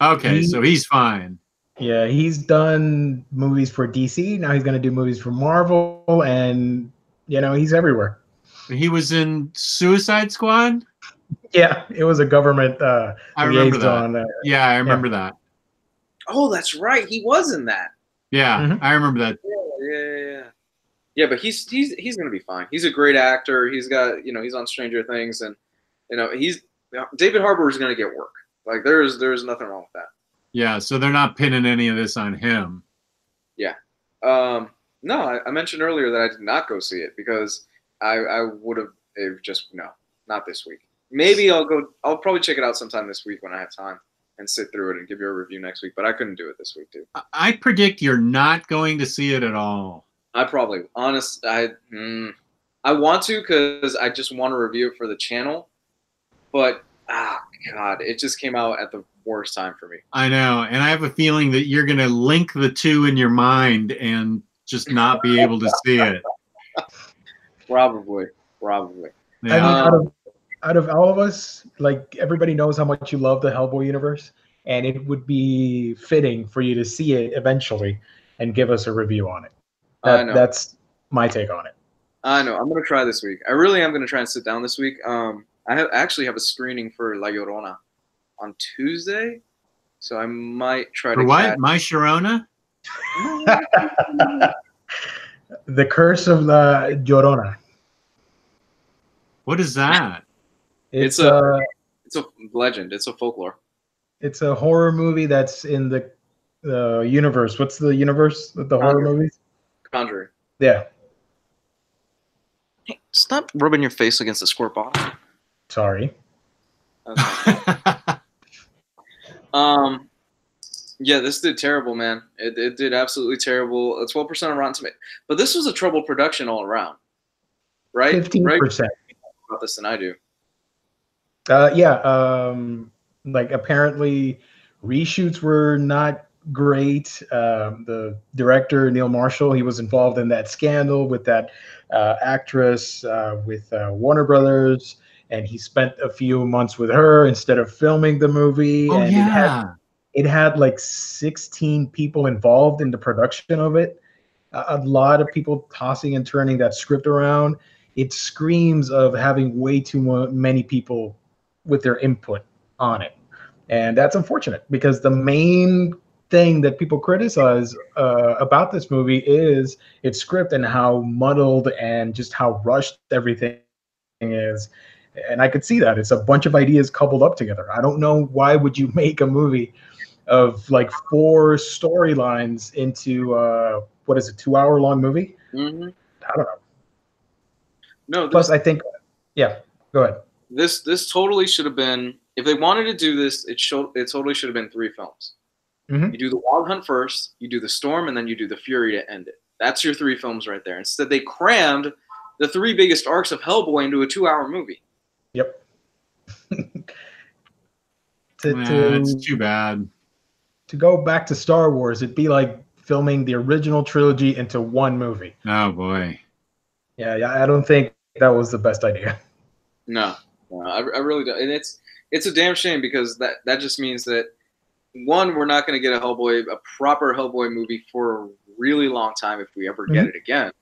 Okay, He- so he's fine. Yeah, he's done movies for DC. Now he's gonna do movies for Marvel, and you know he's everywhere. He was in Suicide Squad. Yeah, it was a government uh, I remember that. liaison. Uh, Yeah, I remember that. Oh, that's right. He was in that. Yeah, Mhm. I remember that. Yeah, yeah, yeah. Yeah, but he's he's he's gonna be fine. He's a great actor. He's got you know he's on Stranger Things, and you know he's David Harbour is gonna get work. Like there's there's nothing wrong with that. Yeah, so they're not pinning any of this on him. Yeah. Um, no, I, I mentioned earlier that I did not go see it because I I would have it just no, not this week. Maybe I'll go. I'll probably check it out sometime this week when I have time and sit through it and give you a review next week. But I couldn't do it this week, dude. I- I predict you're not going to see it at all. I probably honest I mm, I want to because I just want to review it for the channel, but ah god, it just came out at the worst time for me. I know, and I have a feeling that you're going to link the two in your mind and just not be able to see it. Probably, probably. I mean, Yeah. out of out of all of us, like everybody knows how much you love the Hellboy universe, and it would be fitting for you to see it eventually and give us a review on it. I That, know. that's my take on it. I know. I'm gonna try this week. I really am gonna try and sit down this week. Um, I have, actually have a screening for La Llorona on Tuesday, so I might try For to. what? catch- My Sharona? The Curse of La Llorona. What is that? It's, It's a- a It's a legend. It's a folklore. it's a horror movie that's in the the universe. What's the universe of the horror movies? Conjuring. Yeah. Hey, stop rubbing your face against the squirt bottle. Sorry. Um, yeah, this did terrible, man. It, it did absolutely terrible. A twelve percent on Rotten Tomatoes, but this was a troubled production all around, right? Fifteen Right percent. about this than I do. Uh, yeah. Um, like apparently, reshoots were not great. Um, the director Neil Marshall, he was involved in that scandal with that uh, actress uh, with uh, Warner Brothers, and he spent a few months with her instead of filming the movie. oh and it had yeah. it had like 16 people involved in the production of it a, a lot of people tossing and turning that script around it screams of having way too many people with their input on it. And that's unfortunate because the main thing that people criticize uh, about this movie is its script and how muddled and just how rushed everything is. And i could see that. It's a bunch of ideas coupled up together. I don't know why would you make a movie of like four storylines into uh what is it two hour long movie? Hmm i don't know. No, this, plus i think yeah go ahead this this totally should have been. If they wanted to do this, it should it totally should have been three films. Mhm. You do the Wild Hunt first, you do the Storm, and then you do the Fury to end it. That's your three films right there. Instead, they crammed the three biggest arcs of Hellboy into a two-hour movie. yep to, Yeah, to, it's too bad. to go back to star wars it'd be like filming the original trilogy into one movie Oh boy. yeah yeah i don't think that was the best idea No, no I, I really don't. And it's it's a damn shame because that that just means that one, we're not going to get a Hellboy, a proper Hellboy movie for a really long time if we ever get mm-hmm. it again.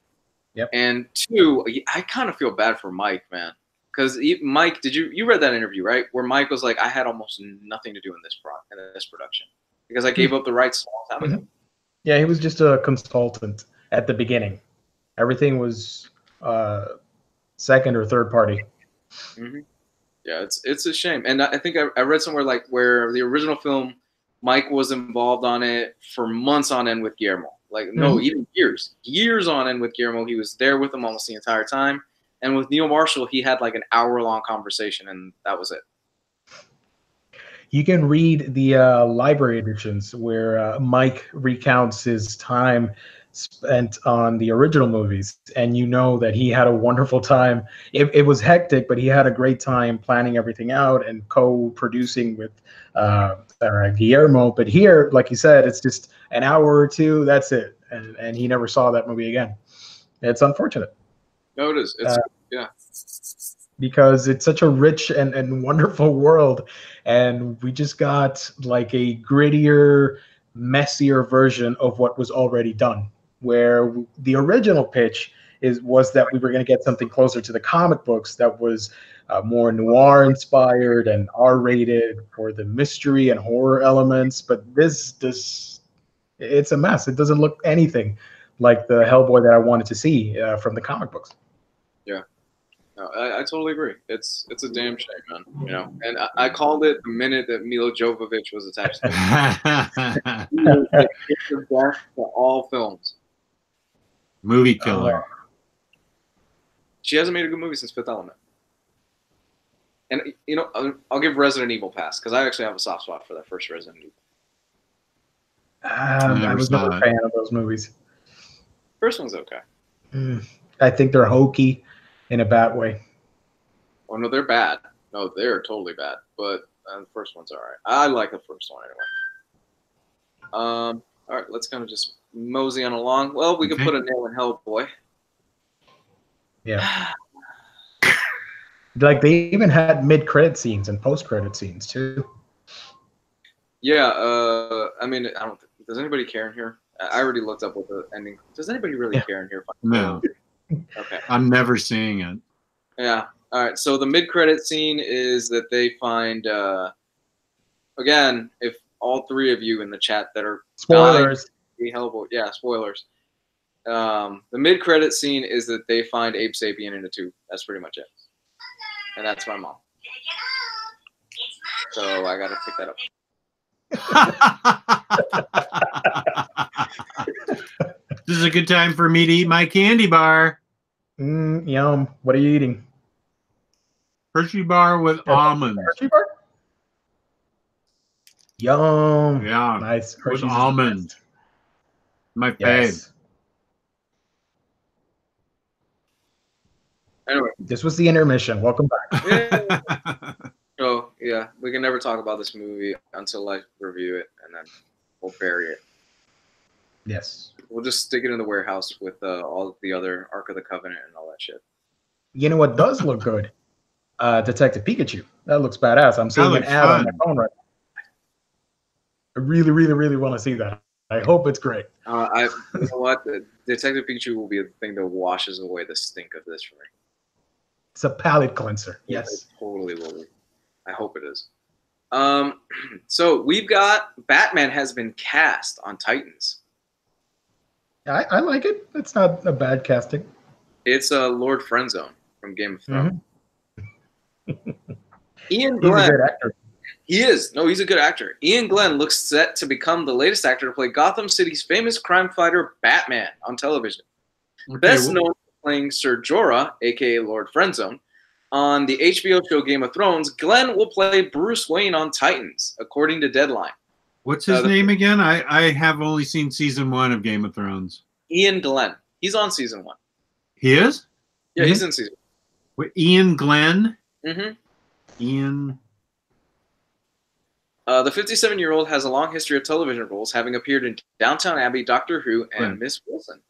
Yep. And two, I kind of feel bad for Mike, man, because Mike, did you you read that interview right where Mike was like, I had almost nothing to do in this pro in this production because I gave hmm. up the rights to all time mm-hmm. ago. yeah he was just a consultant at the beginning everything was uh second or third party mm-hmm. Yeah, it's it's a shame, and I think I, I read somewhere like where the original film, Mike was involved on it for months on end with Guillermo. Like no, Mhm. even years, years on end with Guillermo. He was there with him almost the entire time. And with Neil Marshall, he had like an hour long conversation, and that was it. you can read the uh, library editions where uh, Mike recounts his time spent on the original movies, and you know that he had a wonderful time. It, it was hectic, but he had a great time planning everything out and co-producing with uh, Guillermo. But here, like you said, it's just an hour or two. That's it, and and he never saw that movie again. It's unfortunate No, it is. It's Uh, yeah. because it's such a rich and, and wonderful world and we just got like a grittier messier version of what was already done where the original pitch is was that we were going to get something closer to the comic books that was uh, more noir inspired and r rated for the mystery and horror elements but this this it's a mess it doesn't look anything like the hellboy that i wanted to see uh, from the comic books Yeah. No, I, I totally agree. It's it's a damn shame, man. You know, and I, I called it the minute that Milla Jovovich was attached to it. He the gift of death to all films. Movie killer. She hasn't made a good movie since Fifth Element. And you know, I'll, I'll give Resident Evil pass because I actually have a soft spot for that first Resident Evil. Um, I never was saw never a fan of those movies. First one's okay. Mm, I think they're hokey in a bad way. Oh no, they're bad. No, they're totally bad. But uh, the first one's all right. I like the first one anyway. Um. All right, let's kind of just mosey on along. Well, we could put a nail in Hellboy. Yeah. Like they even had mid credit scenes and post credit scenes too. Yeah, uh, I mean, I don't. Does anybody care in here? I I already looked up what the ending. Does anybody really Yeah. care in here? No, Okay. I'm never seeing it. Yeah. All right. So the mid-credit scene is that they find. Uh, again, if all three of you in the chat that are Spoilers. Hellboy, yeah, spoilers. Um, the mid-credit scene is that they find Abe Sapien in a tube. That's pretty much it. And that's my mom. So I gotta pick that up. this is a good time for me to eat my candy bar. Mm, yum. What are you eating? Hershey bar with almonds. Hershey bar? Yum. Yeah, Nice. with Hershey's is the almond. best. My fave. Yes. Anyway, This was the intermission. Welcome back. yeah. so yeah, we can never talk about this movie until I review it, and then we'll bury it. Yes. We'll just stick it in the warehouse with uh, all the other Ark of the Covenant and all that shit. You know what does look good? Uh, Detective Pikachu. That looks badass. I'm seeing an looks ad on my phone right now. I really, really, really want to see that. I hope it's great. Uh, I, you know what? The Detective Pikachu will be the thing that washes away the stink of this for me. It's a palate cleanser. It Yes. totally will be. I hope it is. Um, so we've got Batman has been cast on Titans. I, I like it. It's not a bad casting. It's uh, Lord Friendzone from Game of Thrones. Iain He's a good actor. He is. No, he's a good actor. Iain Glen looks set to become the latest actor to play Gotham City's famous crime fighter Batman on television. Okay, Best well, known for playing Sir Jorah, aka Lord Friendzone, on the HBO show Game of Thrones, Glen will play Bruce Wayne on Titans, according to Deadline. what's his uh, the- name again? I, I have only seen season one of Game of Thrones. Iain Glen. He's on season one. He is? Yeah, he's in season. Wait, Iain Glen? hmm Iain. Uh, the 57-year-old has a long history of television roles, having appeared in Downton Abbey, Doctor Who, and Right. Miss Wilson.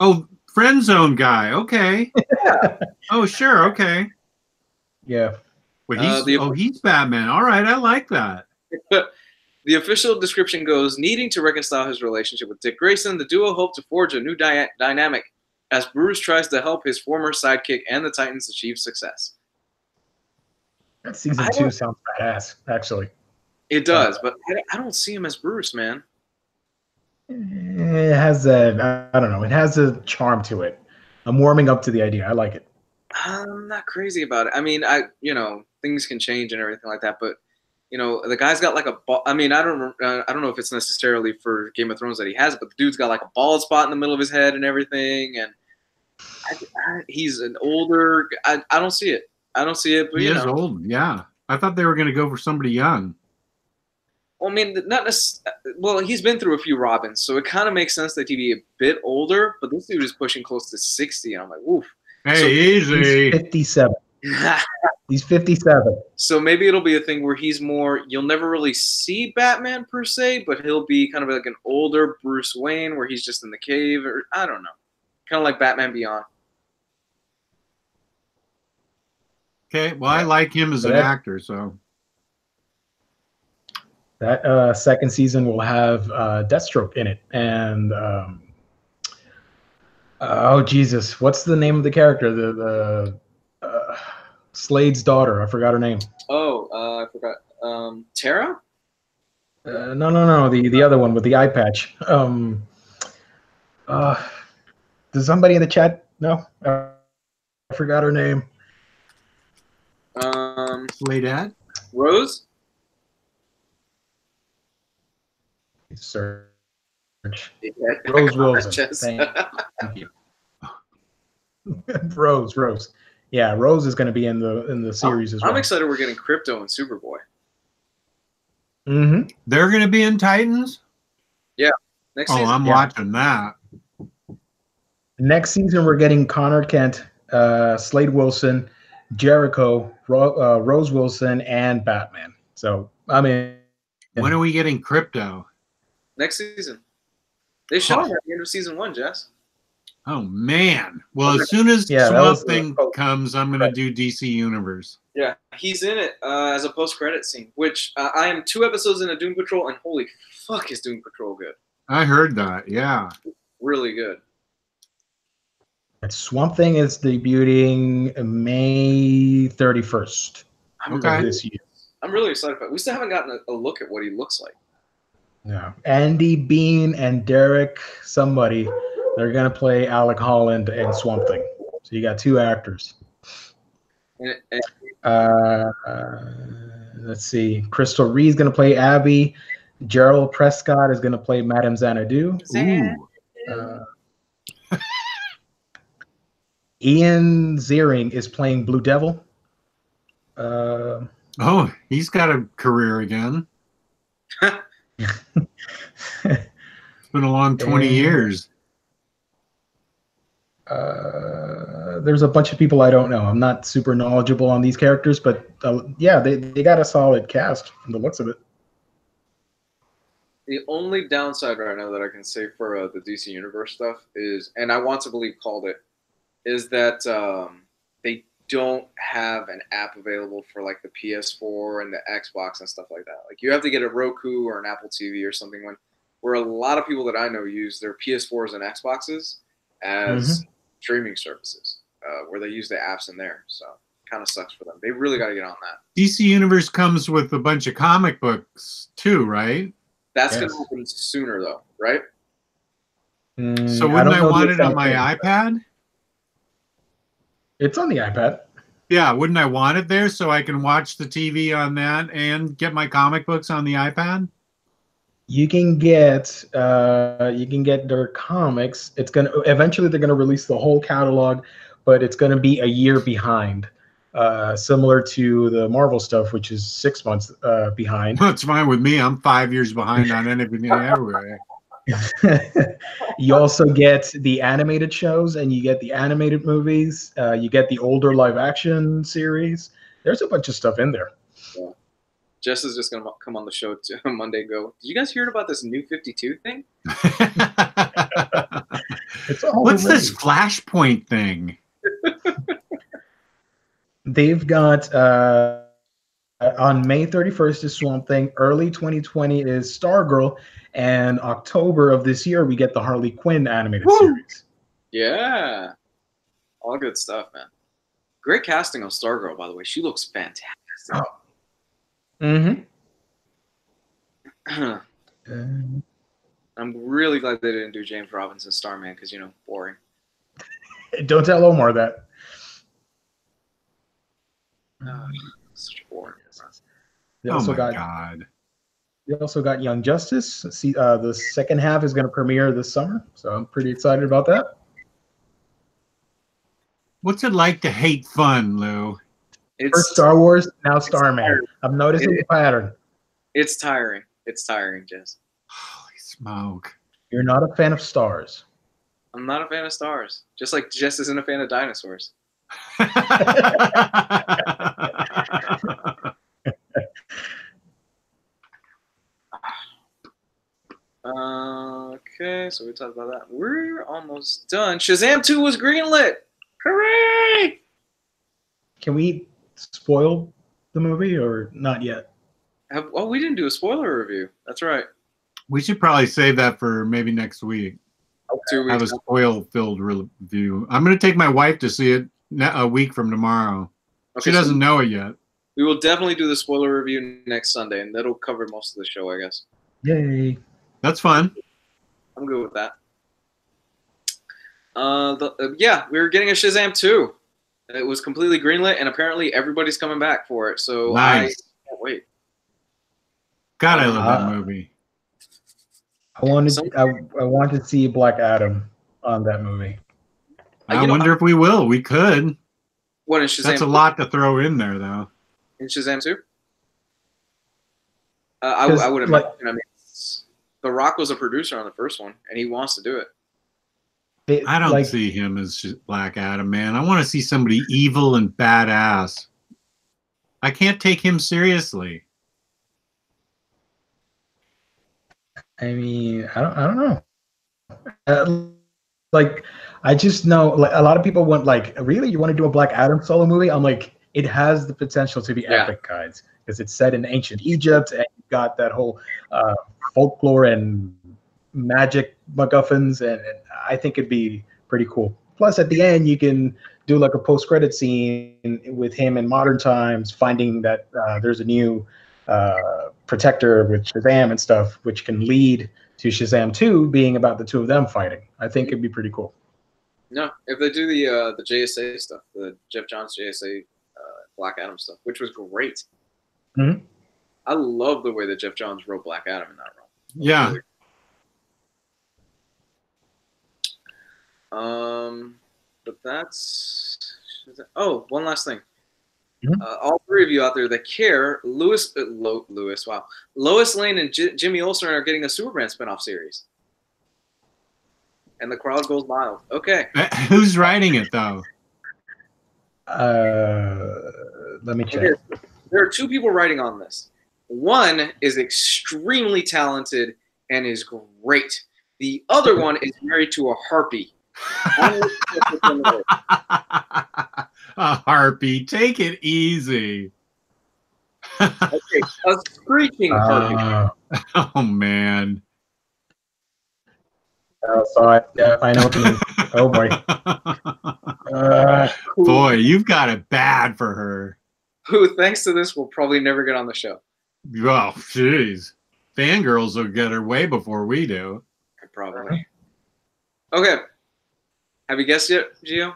Oh, friend zone guy. Okay. oh, sure. Okay. Yeah. Wait, Uh, the- oh, he's Batman. All right. I like that. The official description goes, needing to reconcile his relationship with Dick Grayson, the duo hope to forge a new dy- dynamic as Bruce tries to help his former sidekick and the Titans achieve success. That season two sounds badass, actually. It does, but I, I don't see him as Bruce, man. It has a, I don't know, it has a charm to it. I'm warming up to the idea. I like it. I'm not crazy about it. I mean, I you know things can change and everything like that, but you know the guy's got like a ball. I mean, I don't uh, I don't know if it's necessarily for Game of Thrones that he has, it, but the dude's got like a bald spot in the middle of his head and everything, and I, I, he's an older. I, I don't see it. I don't see it, but He you is know, old. Yeah. I thought they were going to go for somebody young. well, I mean, not necessarily. Well, he's been through a few Robins, so it kind of makes sense that he'd be a bit older. But this dude is pushing close to sixty, and I'm like, woof. Hey, So- easy. He's 57. He's 57. So maybe it'll be a thing where he's more. You'll never really see Batman per se, but he'll be kind of like an older Bruce Wayne, where he's just in the cave, or I don't know, kind of like Batman Beyond. Okay. Well, I like him as an Yeah. actor. So That uh, second season will have uh, Deathstroke in it. And, um, oh, Jesus. What's the name of the character? The, the uh, Slade's daughter. I forgot her name. Oh, uh, I forgot. Um, Tara. Uh, no, no, no. The, the other one with the eye patch. Um, uh, does somebody in the chat know? Uh, I forgot her name. Um, Sladad. Rose. Search. Rose Wilson. Thank Thank you. Rose, Rose. Yeah, Rose is going to be in the in the series as well. I'm excited we're getting Krypto and Superboy hmm They're going to be in Titans. Yeah. Next Oh, season. I'm yeah. watching that. Next season, we're getting Connor Kent, uh, Slade Wilson, Jericho, Ro- uh, Rose Wilson, and Batman. So I mean, When are we getting Krypto? Next season. They showed him at the end of season one, Jess. Oh man. Well, as soon as Yeah, Swamp was Thing oh, comes, I'm gonna right. do DC Universe. Yeah, he's in it uh, as a post-credit scene, which uh, I am two episodes into Doom Patrol, and holy fuck, is Doom Patrol good? I heard that. Yeah. Really good. Swamp Thing is debuting May 31st I'm, Okay. of this year. I'm really excited about. it. We still haven't gotten a, a look at what he looks like. Yeah. Andy Bean and Derek somebody, they're gonna play Alec Holland and Swamp Thing. So you got two actors. And, and Uh, uh, let's see. Crystal Reed's gonna play Abby. Gerald Prescott is gonna play Madame Xanadu. Ooh. Uh, Ian Ziering is playing Blue Devil. Uh, Oh, he's got a career again. It's been a long 20 And- years. uh, there's a bunch of people I don't know. I'm not super knowledgeable on these characters, but uh, yeah, they, they got a solid cast from the looks of it. the only downside right now that I can say for uh, the DC Universe stuff is, and I want to believe called it, is that um, they don't have an app available for like the PS4 and the Xbox and stuff like that. Like you have to get a Roku or an Apple TV or something. When where a lot of people that I know use their PS4s and Xboxes as streaming services, uh, where they use the apps in there. So kind of sucks for them. They really got to get on that. DC Universe comes with a bunch of comic books too, right? That's Yes. gonna happen sooner though, right? Mm, So don't wouldn't I, know the want it on my date. iPad? It's on the iPad. Yeah, wouldn't I want it there so I can watch the TV on that and get my comic books on the iPad? You can get uh, you can get their comics. It's gonna eventually they're gonna release the whole catalog, but it's gonna be a year behind, uh, similar to the Marvel stuff, which is six months uh, behind. Well, it's fine with me. I'm five years behind on anything everywhere. you also get the animated shows and you get the animated movies. Uh, you get the older live action series. There's a bunch of stuff in there. Jess is just gonna come on the show to Monday. and Go. Did you guys hear about this new Fifty Two thing? It's all What's this Flashpoint thing? They've got uh, on May 31st is Swamp Thing. Early 2020 is Stargirl, and October of this year we get the Harley Quinn animated Woo! series. Yeah, all good stuff, man. Great casting on Stargirl, by the way. She looks fantastic. Mm-hmm. I'm really glad they didn't do James Robinson Starman because you know boring. don't tell Omar that. Uh, such boring. They Oh also my got god. We also got Young Justice. See, uh, the second half is going to premiere this summer, so I'm pretty excited about that. What's it like to hate fun, Lou? It's First Star Wars, now Starman. I'm noticing the pattern. it's tiring. It's tiring, Jess. Holy smoke. You're not a fan of stars. I'm not a fan of stars. Just like Jess isn't a fan of dinosaurs. Uh, okay, so we talked about that. We're almost done. Shazam 2 was greenlit. Hooray! Can we spoil the movie or not yet? Have, oh, we didn't do a spoiler review. That's right. we should probably save that for maybe next week. Oh, two Have a spoil-filled review. I'm going to take my wife to see it a week from tomorrow. Okay, She doesn't know it yet. we will definitely do the spoiler review next Sunday, and that'll cover most of the show, I guess. Yay. That's fun. I'm good with that. Uh, the, uh, yeah, we were getting a Shazam 2. It was completely greenlit, and apparently everybody's coming back for it. So Nice. I can't wait. God, I love Uh, that movie. I wanted Some- I, I want to see Black Adam on that movie. Uh, I you know, wonder if we will. We could. What in Shazam? That's a lot to throw in there, though. in Shazam 2? Uh, I, 'Cause, I would like- I mean, it's- The Rock was a producer on the first one, and he wants to do it. It- I don't like, see him as Sh- Black Adam, man. I want to see somebody evil and badass. I can't take him seriously. I mean, I don't I don't know. Uh, like I just know like, a lot of people want like, really, you want to do a Black Adam solo movie? I'm like, it has the potential to be Yeah. epic, guys, because it's set in ancient Egypt and you've got that whole uh, folklore and magic MacGuffins, and, and I think it'd be pretty cool. Plus, at the end, you can do like a post-credit scene with him in modern times, finding that uh, there's a new uh, protector with Shazam and stuff, which can lead to Shazam 2 being about the two of them fighting. I think it'd be pretty cool. No, if they do the uh, the JSA stuff, the Geoff Johns JSA uh, Black Adam stuff, which was great. Mhm. I love the way that Geoff Johns wrote Black Adam in that role. Yeah. Um, but that's oh, one last thing. Mhm. Uh, all three of you out there that care, Lewis, uh, Lo, Lewis, wow, Lois Lane and J- Jimmy Olsen are getting a Superman spinoff series, and the crowd goes wild. Okay, Uh, Who's writing it though? Uh, let me check. There are two people writing on this. One is extremely talented and is great. The other one is married to a harpy. a harpy. Take it easy. Okay, a screeching harpy. Uh, oh man. uh, so I, yeah, I know what you mean. Oh boy. Uh, Boy, you've got it bad for her. Who, thanks to this, will probably never get on the show. Oh, jeez. Fangirls will get her way before we do. Probably. Okay. Have you guessed yet, Gio?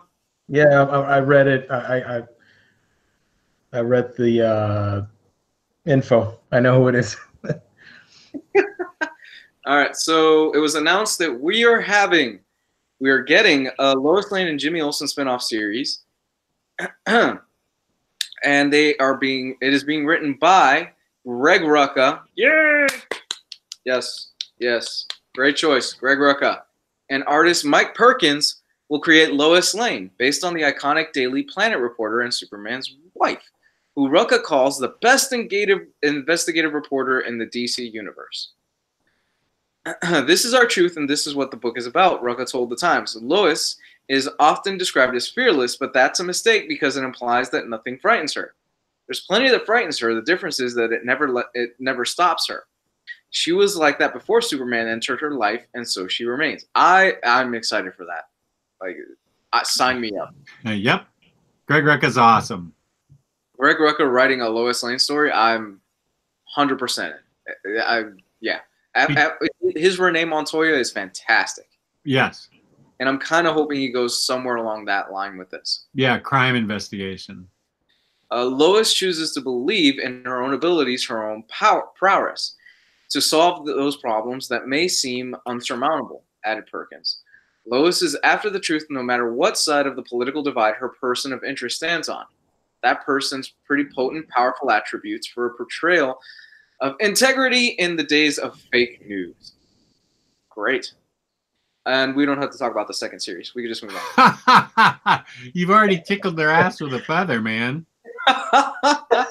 yeah, I, I read it. I, I, I read the uh, info. I know who it is. All right. So it was announced that we are having, we are getting a Lois Lane and Jimmy Olsen spinoff series. and they are being, it is being written by Greg Rucka. Yay! Yes. Yes. Great choice. Greg Rucka. And artist Mike Perkins will create Lois Lane based on the iconic Daily Planet reporter and Superman's wife, who Rucka calls the best investigative, investigative reporter in the DC universe. this is our truth, and this is what the book is about, Rucka told the Times. Lois is often described as fearless, but that's a mistake because it implies that nothing frightens her. There's plenty that frightens her. The difference is that it never let, it never stops her. She was like that before Superman entered her life, and so she remains. I I'm excited for that. Like, uh, sign me up. Uh, yep. Greg Rucka's awesome. Greg Rucka writing a Lois Lane story. I'm hundred percent. I yeah. A- a- his Renee Montoya is fantastic, Yes. and I'm kind of hoping he goes somewhere along that line with this. Yeah, crime investigation. Uh, Lois chooses to believe in her own abilities, her own prowess, to solve those problems that may seem unsurmountable. Added Perkins. Lois is after the truth, no matter what side of the political divide her person of interest stands on. That person's pretty potent, powerful attributes for a portrayal of integrity in the days of fake news. Great. And we don't have to talk about the second series. We can just move on. You've already tickled their ass with a feather, man.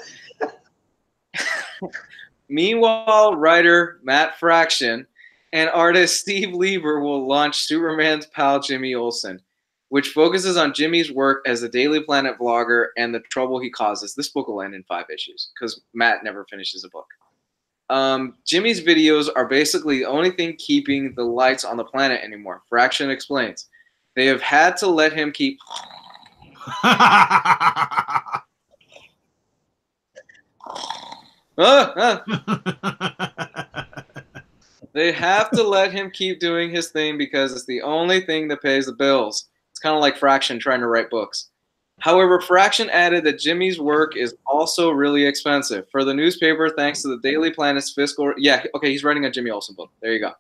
Meanwhile, writer Matt Fraction and artist Steve Lieber will launch Superman's pal Jimmy Olsen, which focuses on Jimmy's work as a Daily Planet vlogger and the trouble he causes. This book will end in five issues because Matt never finishes a book. Um, Jimmy's videos are basically the only thing keeping the lights on the planet anymore. Fraction explains. They have had to let him keep They have to let him keep doing his thing because it's the only thing that pays the bills. It's kind of like Fraction trying to write books. However, Fraction added that Jimmy's work is also really expensive. For the newspaper, thanks to the Daily Planet's fiscal. Yeah, okay, he's writing a Jimmy Olsen book. There you go.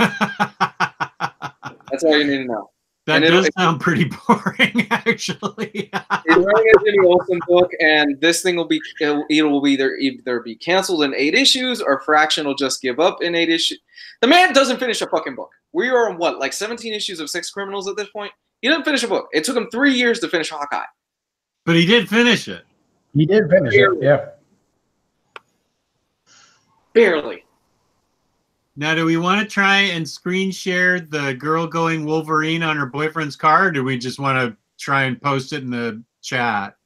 That's all you need to know. That And it'll- does sound pretty boring, actually. He's writing a Jimmy Olsen book, and this thing will be it'll, it will either either be canceled in eight issues, or Fraction will just give up in eight issues. The man doesn't finish a fucking book. We are on what, like seventeen issues of Sex Criminals at this point. He didn't finish a book. It took him three years to finish Hawkeye. but he did finish it. He did finish it. Yeah. Barely. Now, do we want to try and screen share the girl going Wolverine on her boyfriend's car, or do we just want to try and post it in the chat?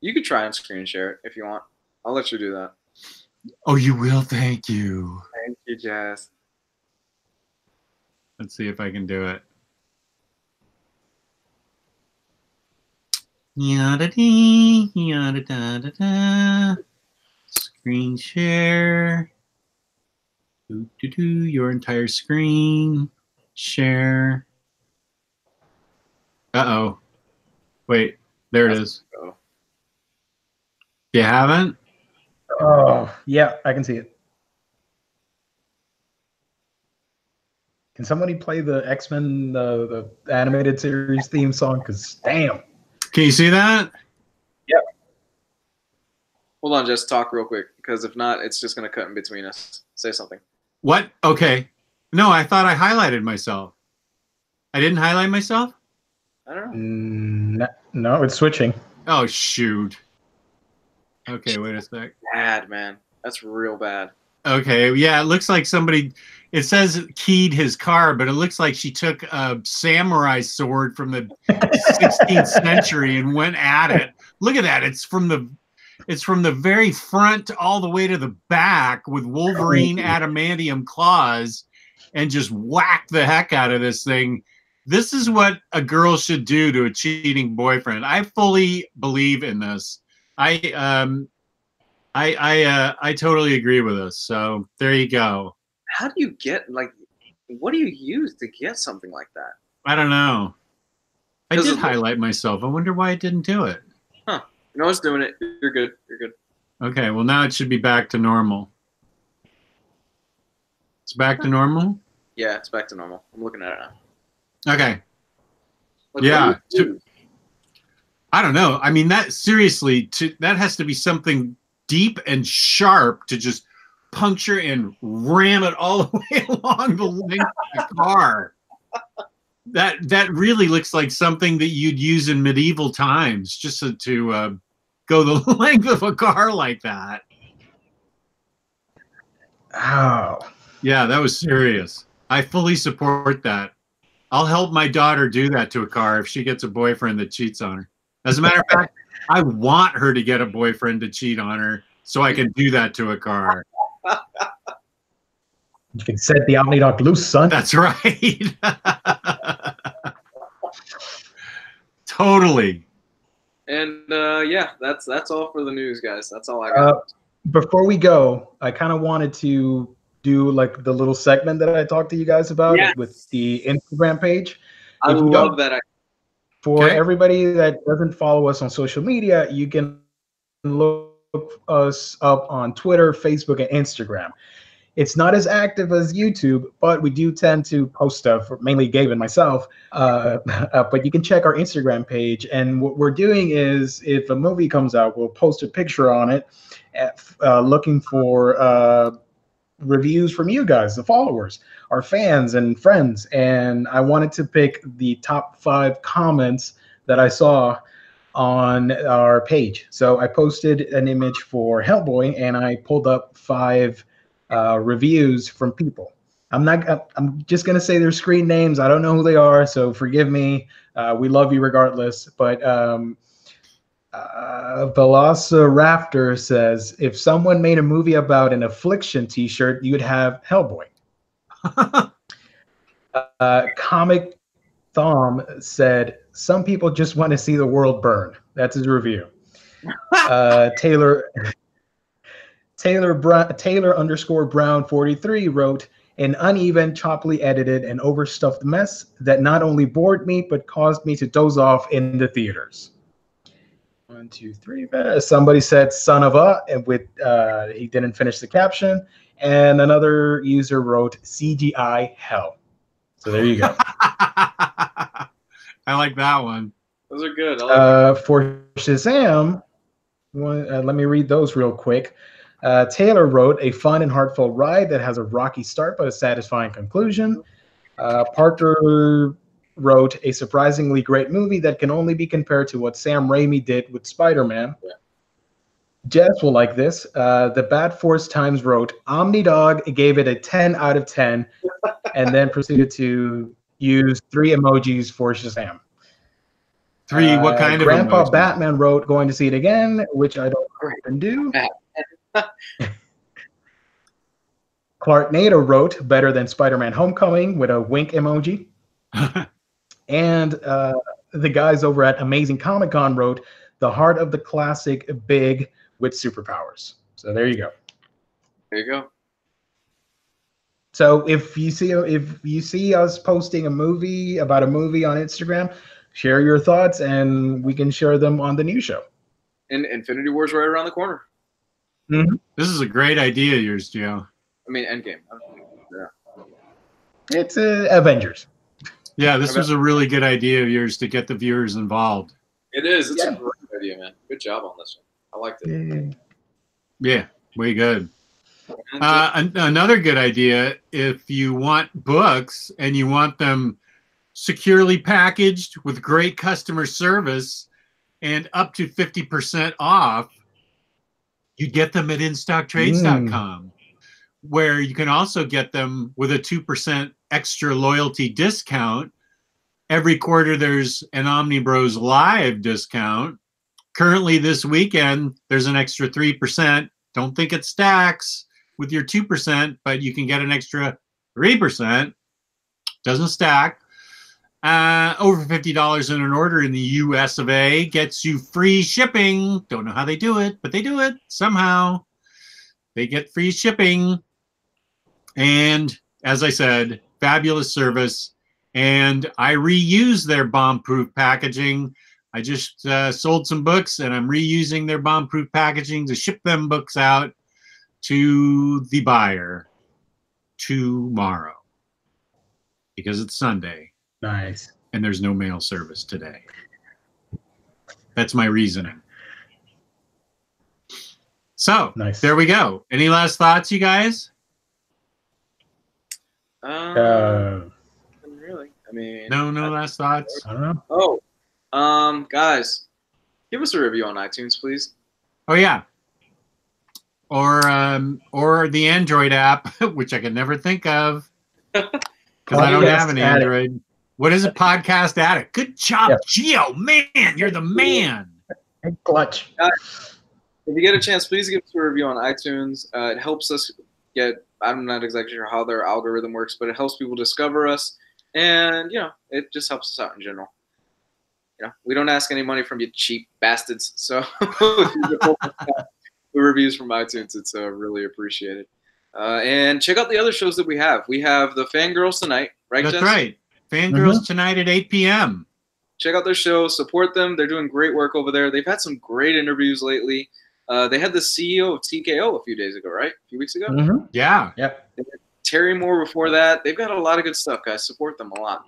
You could try and screen share it if you want. I'll let you do that. Oh, you will. Thank you. Thank you, Jazz. Let's see if I can do it. Yada dee, yada da da da. Screen share. Do do do. Your entire screen. Share. Uh oh. Wait. There it is. You haven't? Oh, yeah, I can see it. Can somebody play the X Men the the animated series theme song? Cause damn, Can you see that? Yep. Hold on, just talk real quick, because if not, it's just gonna cut in between us. Say something. What? Okay. No, I thought I highlighted myself. I didn't highlight myself? I don't know. Mm, no, it's switching. Oh shoot. Okay, wait a sec. Bad man. That's real bad. Okay, yeah, it looks like somebody it says keyed his car, but it looks like she took a samurai sword from the 16th century and went at it. Look at that. It's from the it's from the very front all the way to the back with Wolverine adamantium claws and just whack the heck out of this thing. This is what a girl should do to a cheating boyfriend. I fully believe in this. I um I I uh I totally agree with this. So there you go. How do you get like? What do you use to get something like that? I don't know. I did highlight myself. I wonder why I didn't do it. Know what's doing it? You're good. You're good. Okay, well now it should be back to normal. It's back to normal? Yeah, it's back to normal. I'm looking at it now. Okay. Like, Yeah, Do do? I don't know. I mean that seriously to that has to be something deep and sharp to just puncture and ram it all the way along the length of the car. That that really looks like something that you'd use in medieval times, just to, to uh, go the length of a car like that. Oh. Yeah, that was serious. I fully support that. I'll help my daughter do that to a car if she gets a boyfriend that cheats on her. As a matter of fact, I want her to get a boyfriend to cheat on her so I can do that to a car. You can set the Omnidog loose, son. That's right. totally. And uh, yeah, that's that's all for the news, guys. That's all I got. Uh, before we go, I kind of wanted to do like the little segment that I talked to you guys about Yes. with the Instagram page. I if love that. I, For Okay. everybody that doesn't follow us on social media, you can look us up on Twitter, Facebook, and Instagram. It's not as active as YouTube, but we do tend to post stuff, mainly Gabe and myself. Uh, uh, but you can check our Instagram page. And what we're doing is if a movie comes out, we'll post a picture on it, at, uh, looking for uh, reviews from you guys, the followers, our fans and friends. And I wanted to pick the top five comments that I saw on our page. So I posted an image for Hellboy and I pulled up five uh, reviews from people. I'm not. I'm just gonna say their screen names. I don't know who they are, so forgive me. Uh, we love you regardless. But um, uh, Velociraptor says, if someone made a movie about an affliction T-shirt, you'd have Hellboy. Uh, Comic Thom said, some people just want to see the world burn. That's his review. uh, Taylor Taylor Bra- Taylor underscore Brown 43 wrote an uneven, choppily edited, and overstuffed mess that not only bored me but caused me to doze off in the theaters. One, two, three. uh, Somebody said "son of a," and with uh, he didn't finish the caption, and another user wrote "CGI hell." So there you go. I like that one. those are good. I like Uh, for Shazam, one, uh, let me read those real quick. Uh, Taylor wrote a fun and heartfelt ride that has a rocky start but a satisfying conclusion. Uh, Parker wrote a surprisingly great movie that can only be compared to what Sam Raimi did with Spider Man. Jess will like this. Uh, the Bad Force Times wrote Omni Dog gave it a 10 out of 10 and then proceeded to use three emojis for Shazam. Three, what Uh, kind of Grandpa emoji? Batman wrote going to see it again, which I don't often do. Clark Nader wrote better than Spider-Man Homecoming with a wink emoji. And uh, the guys over at Amazing Comic Con wrote the heart of the classic big with superpowers. So there you go. There you go. So if you see if you see us posting a movie about a movie on Instagram, share your thoughts and we can share them on the new show. And Infinity War's right around the corner. This is a great idea, of yours, Gio. I mean, Endgame. Yeah. It's uh, Avengers. Yeah, this Okay. was a really good idea of yours to get the viewers involved. It is. It's Yeah. a great idea, man. Good job on this one. I liked it. Yay. Yeah, way good. Uh, an- another good idea if you want books and you want them securely packaged with great customer service and up to 50% off, you get them at instocktrades.com, mm. where you can also get them with a 2% extra loyalty discount. Every quarter, there's an Omnibros live discount. Currently, this weekend, there's an extra 3%. Don't think it stacks with your 2%, but you can get an extra 3%. Doesn't stack. Uh, over $50 in an order in the US of A gets you free shipping. Don't know how they do it, but they do it somehow. They get free shipping. And as I said, fabulous service. And I reuse their bomb proof packaging. I just uh, sold some books and I'm reusing their bomb proof packaging to ship them books out to the buyer tomorrow because it's Sunday Nice. and there's no mail service today. That's my reasoning. So Nice. there we go. Any last thoughts, you guys? um, Uh, really. I mean, No, no last thoughts. I don't know. Oh, um, guys, give us a review on iTunes, please. Oh yeah. Or um, or the Android app, which I could never think of because I don't have an Podcast Addict. Android. What is a Podcast Addict. Good job, Yeah. Gio. Man, you're the man. Clutch. If you get a chance, please give us a review on iTunes. Uh, it helps us get. I'm not exactly sure how their algorithm works, but it helps people discover us, and you know, it just helps us out in general. You know, we don't ask any money from you cheap bastards. So if you give us the reviews from iTunes, it's uh, really appreciated. Uh, and check out the other shows that we have. We have the Fangirlz tonight, right? That's Jess? right. Fangirlz tonight at 8 p.m. check out their show, support them. They're doing great work over there. They've had some great interviews lately. Uh, they had the CEO of TKO a few days ago, right? A few weeks ago. Mhm. Yeah. Yep. Terry Moore before that. They've got a lot of good stuff, guys. Support them a lot.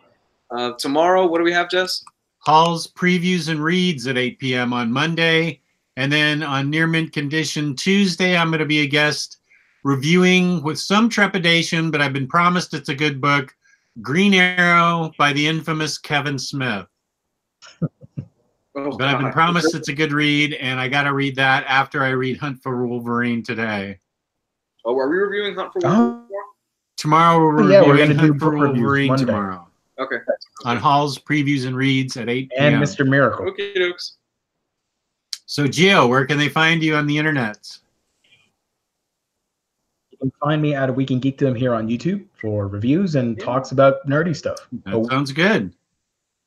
Uh, tomorrow, what do we have, Jess? Hall's previews and reads at 8 p.m. on Monday. And then on Near Mint Condition Tuesday, I'm going to be a guest reviewing with some trepidation, but I've been promised it's a good book Green Arrow by the infamous Kevin Smith. Oh, But I've been promised it's a good read, and I got to read that after I read Hunt for Wolverine today. Oh, are we reviewing Hunt for Oh. Wolverine? Tomorrow we're Oh, Yeah, we're reviewing gonna do Hunt for Wolverine Monday. tomorrow Okay. on Hall's previews and reads at 8 And p.m. Mr. Miracle. Okay, dokes. So, Gio, where can they find you on the internet? You can find me at a Week in Geekdom here on YouTube for reviews and Yeah. talks about nerdy stuff. That Oh. sounds good.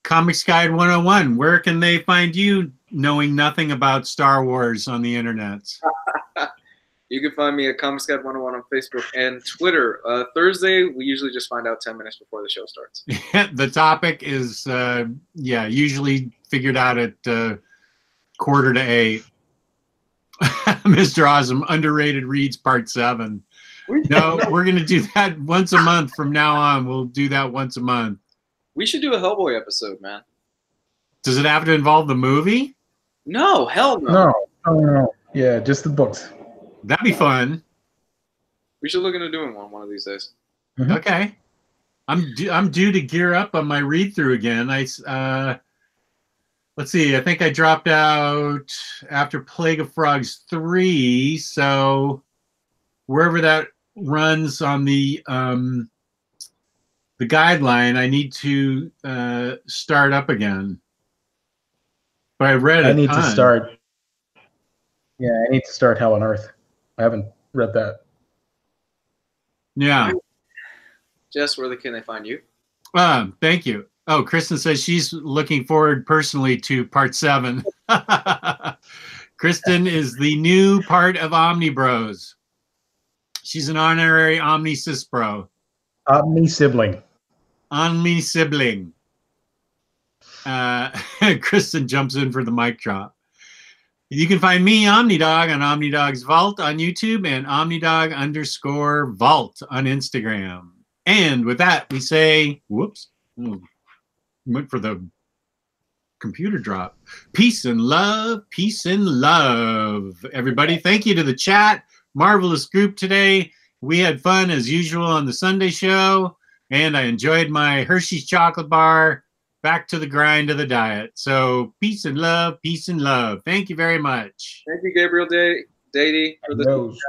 Comics Guide 101, where can they find you knowing nothing about Star Wars on the internet? You can find me at Comics Guide 101 on Facebook and Twitter. Uh, Thursday, we usually just find out 10 minutes before the show starts. the topic is, uh, yeah, usually figured out at uh, quarter to eight. Mr. Awesome, underrated reads part seven. No, we're going to do that once a month from now on. We'll do that once a month. We should do a Hellboy episode, man. Does it have to involve the movie? No, hell no. No, no, no. Yeah, just the books. That'd be fun. We should look into doing one one of these days. Mhm. Okay. I'm due, I'm due to gear up on my read through again. I s- uh, let's see. I think I dropped out after Plague of Frogs three. So wherever that runs on the um, the guideline, I need to uh, start up again. But I read. I a need to start. Yeah, I need to start Hell on Earth. I haven't read that. Yeah. Jess, where the can they find you? Um, thank you. Oh, Kristan says she's looking forward personally to part seven. Kristan is the new part of Omni Bros. She's an honorary Omni Cis Bro. Omni sibling. Omni sibling. Uh, Kristan jumps in for the mic drop. You can find me, OmniDog, on OmniDog's Vault on YouTube and OmniDog underscore Vault on Instagram. And with that, we say, whoops, oh, went for the computer drop. Peace and love, peace and love, everybody. Thank you to the chat. Marvelous group today. We had fun as usual on the Sunday show, and I enjoyed my Hershey's chocolate bar back to the grind of the diet. So peace and love, peace and love. Thank you very much. Thank you, Gabriel Day, Dady, for the Adios.